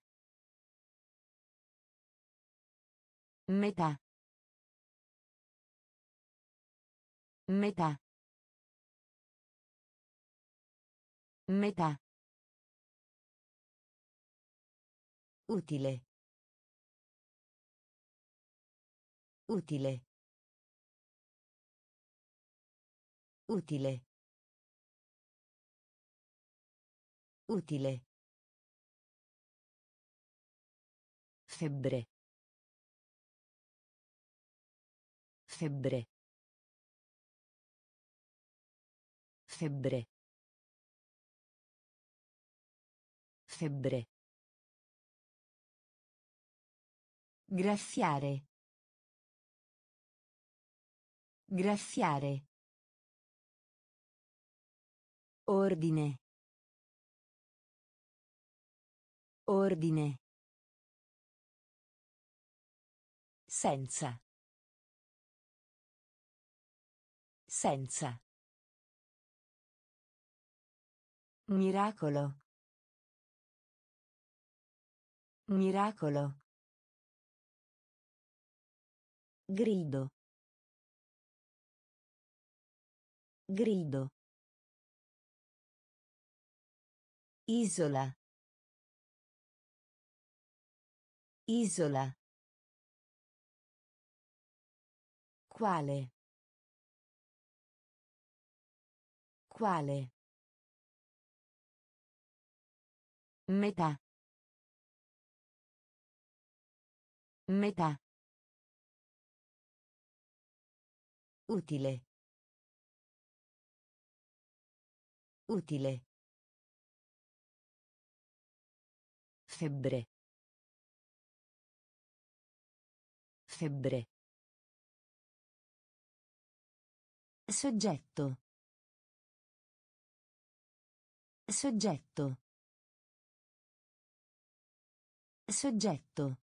Metà. Metà. Metà. Utile. Utile. Utile. Utile. Febbre. Febbre. Febbre. Febbre. Graffiare. Graffiare. Ordine. Ordine. Senza. Senza. Miracolo. Miracolo. Grido. Grido. Isola. Isola. Quale? Quale? Metà. Metà. Utile. Utile. Febbre. Febbre. Soggetto. Soggetto. Soggetto.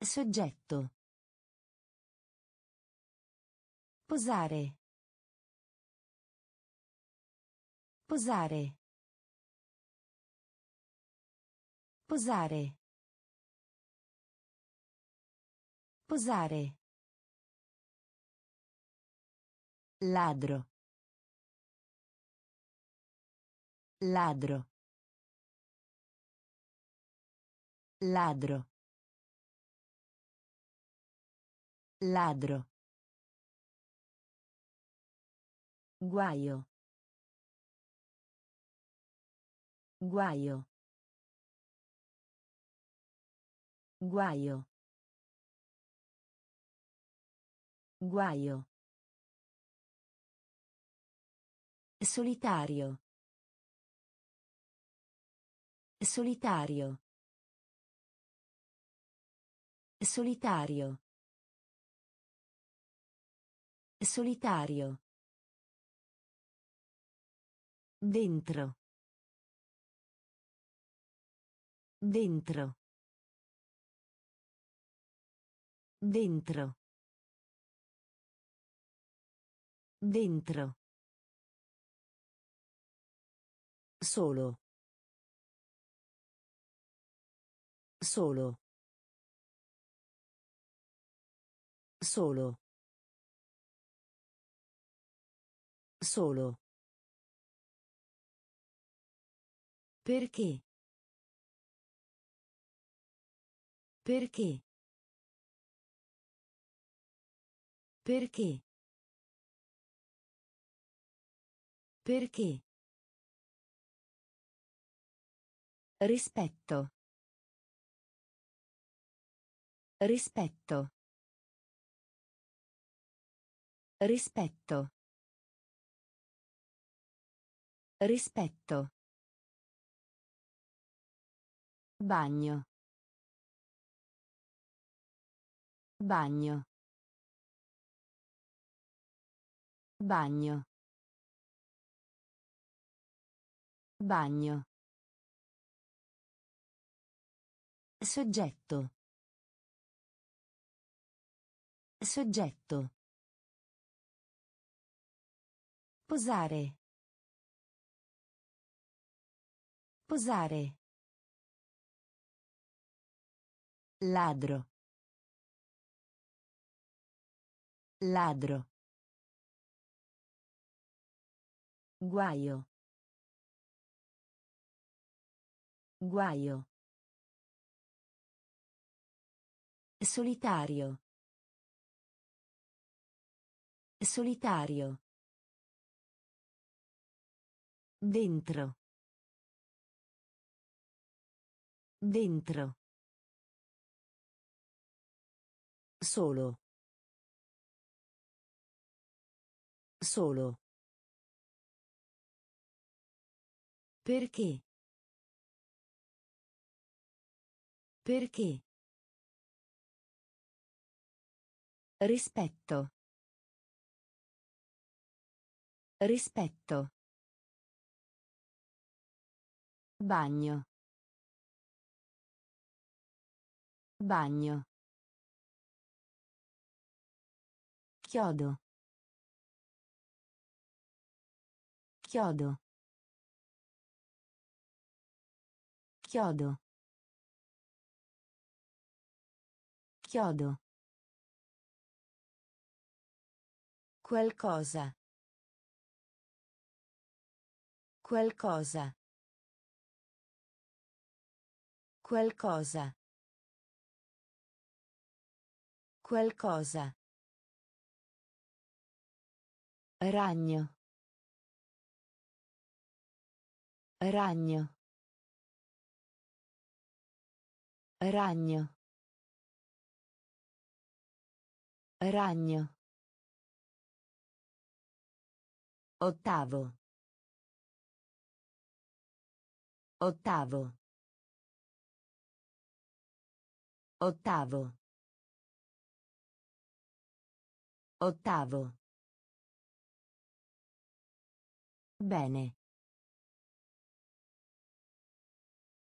Soggetto. Posare. Posare. Posare. Posare. Ladro. Ladro. Ladro. Ladro. Guaio. Guaio. Guaio. Guaio. Solitario. Solitario. Solitario. Solitario. Dentro. Dentro. Dentro. Dentro. Solo. Solo. Solo. Solo. Perché? Perché? Perché? Perché? Rispetto. Rispetto. Rispetto. Rispetto. Bagno. Bagno. Bagno. Bagno. Soggetto. Soggetto. Posare. Posare. Ladro. Ladro. Guaio. Guaio. Solitario. Solitario. Dentro. Dentro. Solo. Solo. Perché? Perché? Rispetto. Rispetto. Bagno. Bagno. Chiodo. Chiodo. Chiodo. Chiodo. Qualcosa. Qualcosa. Qualcosa. Qualcosa. Ragno. Ragno. Ragno. Ragno. Ottavo. Ottavo. Ottavo. Ottavo. Bene.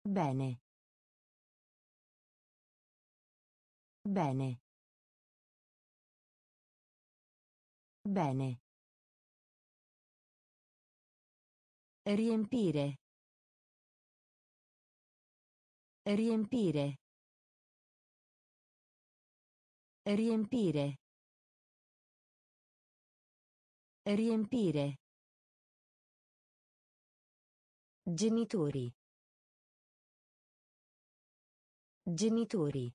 Bene. Bene. Bene. Riempire. Riempire. Riempire. Riempire. Genitori. Genitori.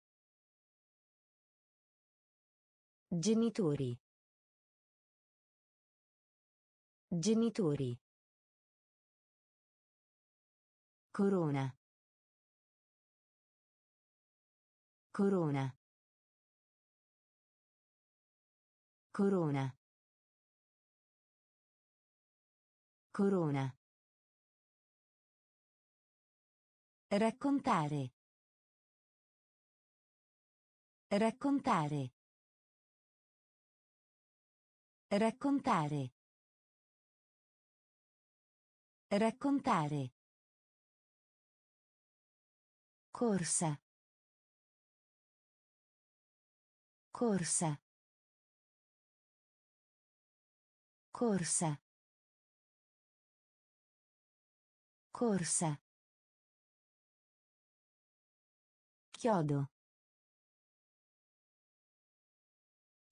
Genitori. Genitori. Corona. Corona. Corona. Corona. Raccontare. Raccontare. Raccontare. Raccontare. Corsa. Corsa. Corsa. Corsa. Chiodo.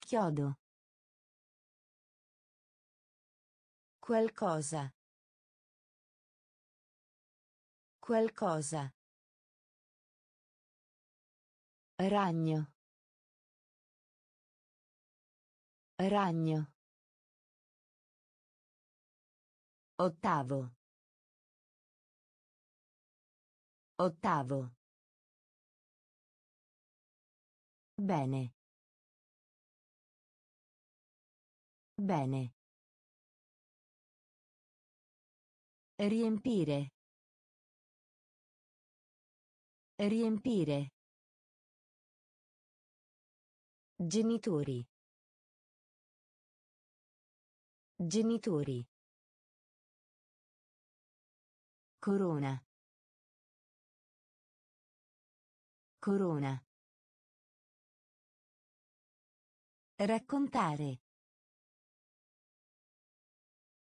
Chiodo. Qualcosa. Qualcosa. Ragno. Ragno. Ottavo. Ottavo. Bene. Bene. Riempire. Riempire. Genitori. Genitori. Corona. Corona. Raccontare.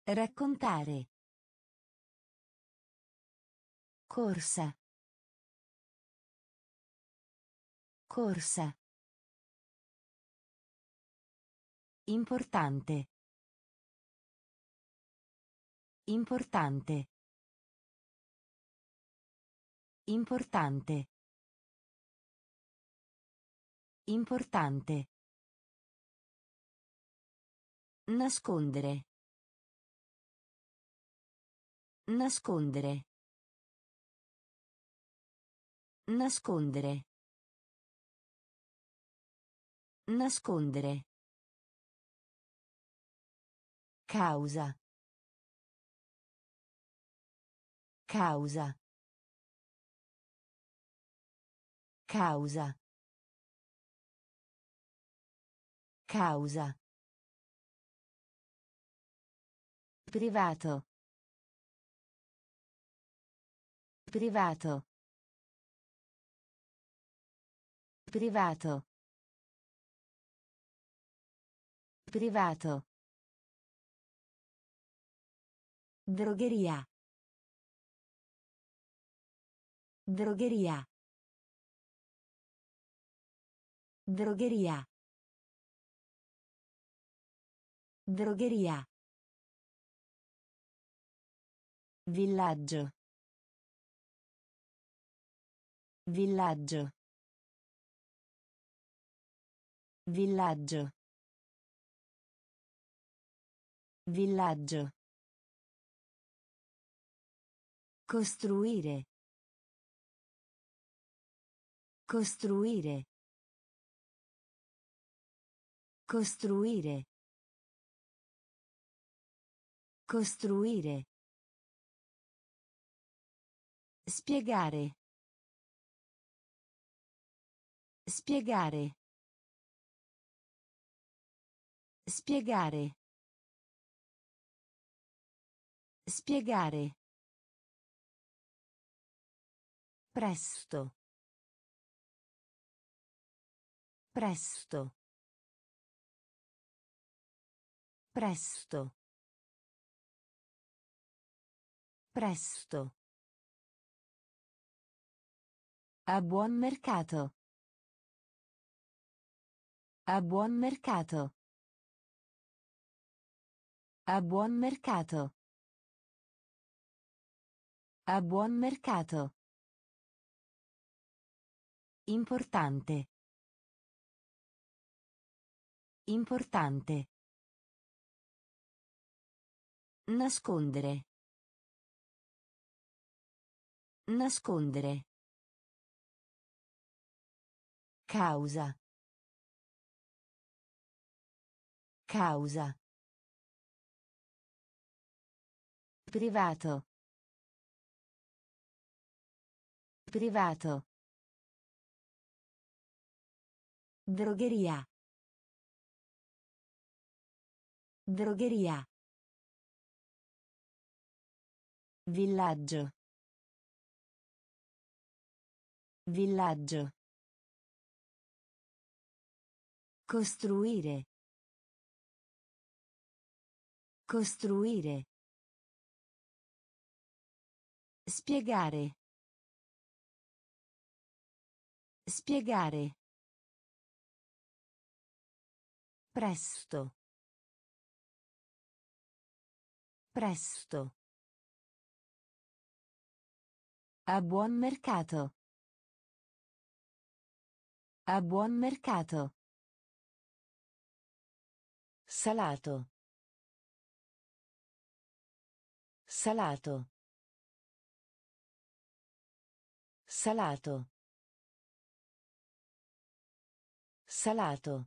Raccontare. Corsa. Corsa. Importante. Importante. Importante. Importante. Nascondere. Nascondere. Nascondere. Nascondere. Causa. Causa. Causa. Causa. Privato. Privato. Privato. Privato. Drogheria. Drogheria. Drogheria. Drogheria. Villaggio. Villaggio. Villaggio. Villaggio. Costruire. Costruire. Costruire. Costruire. Spiegare. Spiegare. Spiegare. Spiegare. Presto. Presto. Presto. Presto. A buon mercato. A buon mercato. A buon mercato. A buon mercato. Importante. Importante. Nascondere. Nascondere. Causa. Causa. Privato. Privato. Drogheria. Drogheria. Villaggio. Villaggio. Costruire. Costruire. Spiegare. Spiegare. Presto. Presto. A buon mercato. A buon mercato. Salato. Salato. Salato. Salato.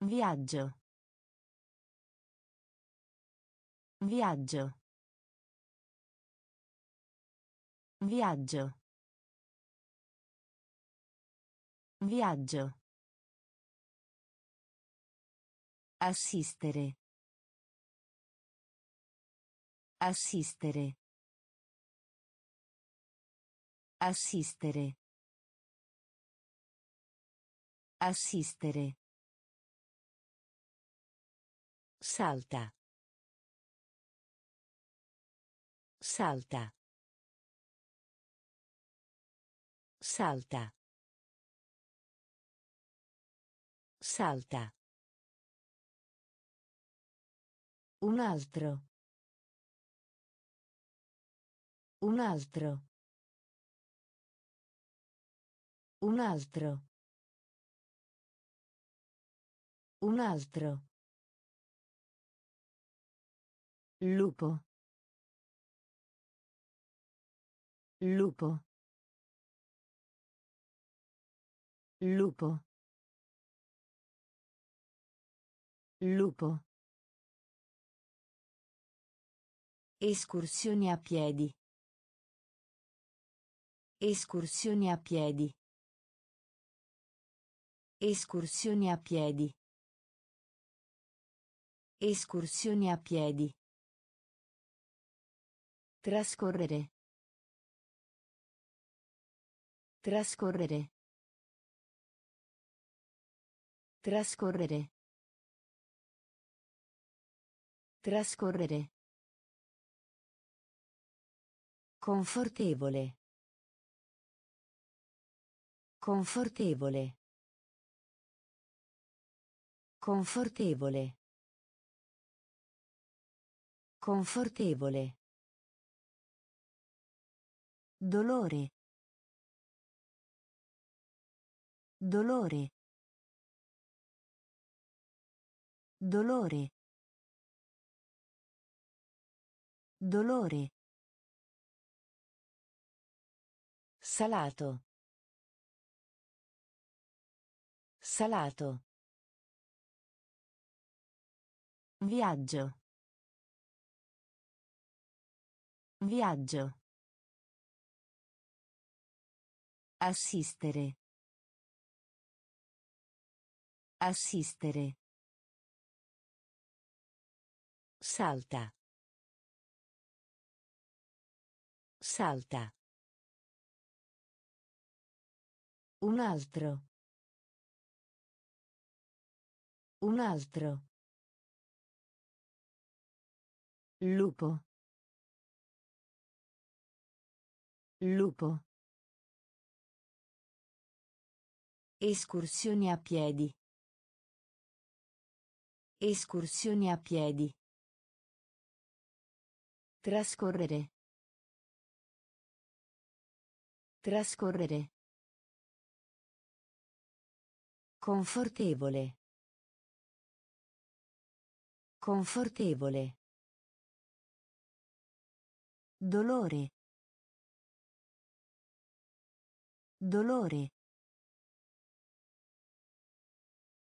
Viaggio. Viaggio. Viaggio. Viaggio. Assistere. Assistere. Assistere. Assistere. Salta. Salta. Salta. Salta. Un altro. Un altro. Un altro. Un altro. Lupo. Lupo. Lupo. Lupo. Escursioni a piedi. Escursioni a piedi. Escursioni a piedi. Escursioni a piedi. Trascorrere. Trascorrere. Trascorrere. Trascorrere. Confortevole. Confortevole. Confortevole. Confortevole. Dolore. Dolore. Dolore. Dolore. Salato. Salato. Viaggio. Viaggio. Assistere. Assistere. Salta. Salta. Un altro. Un altro. Lupo. Lupo. Escursioni a piedi. Escursioni a piedi. Trascorrere. Trascorrere. Confortevole. Confortevole. Dolore. Dolore.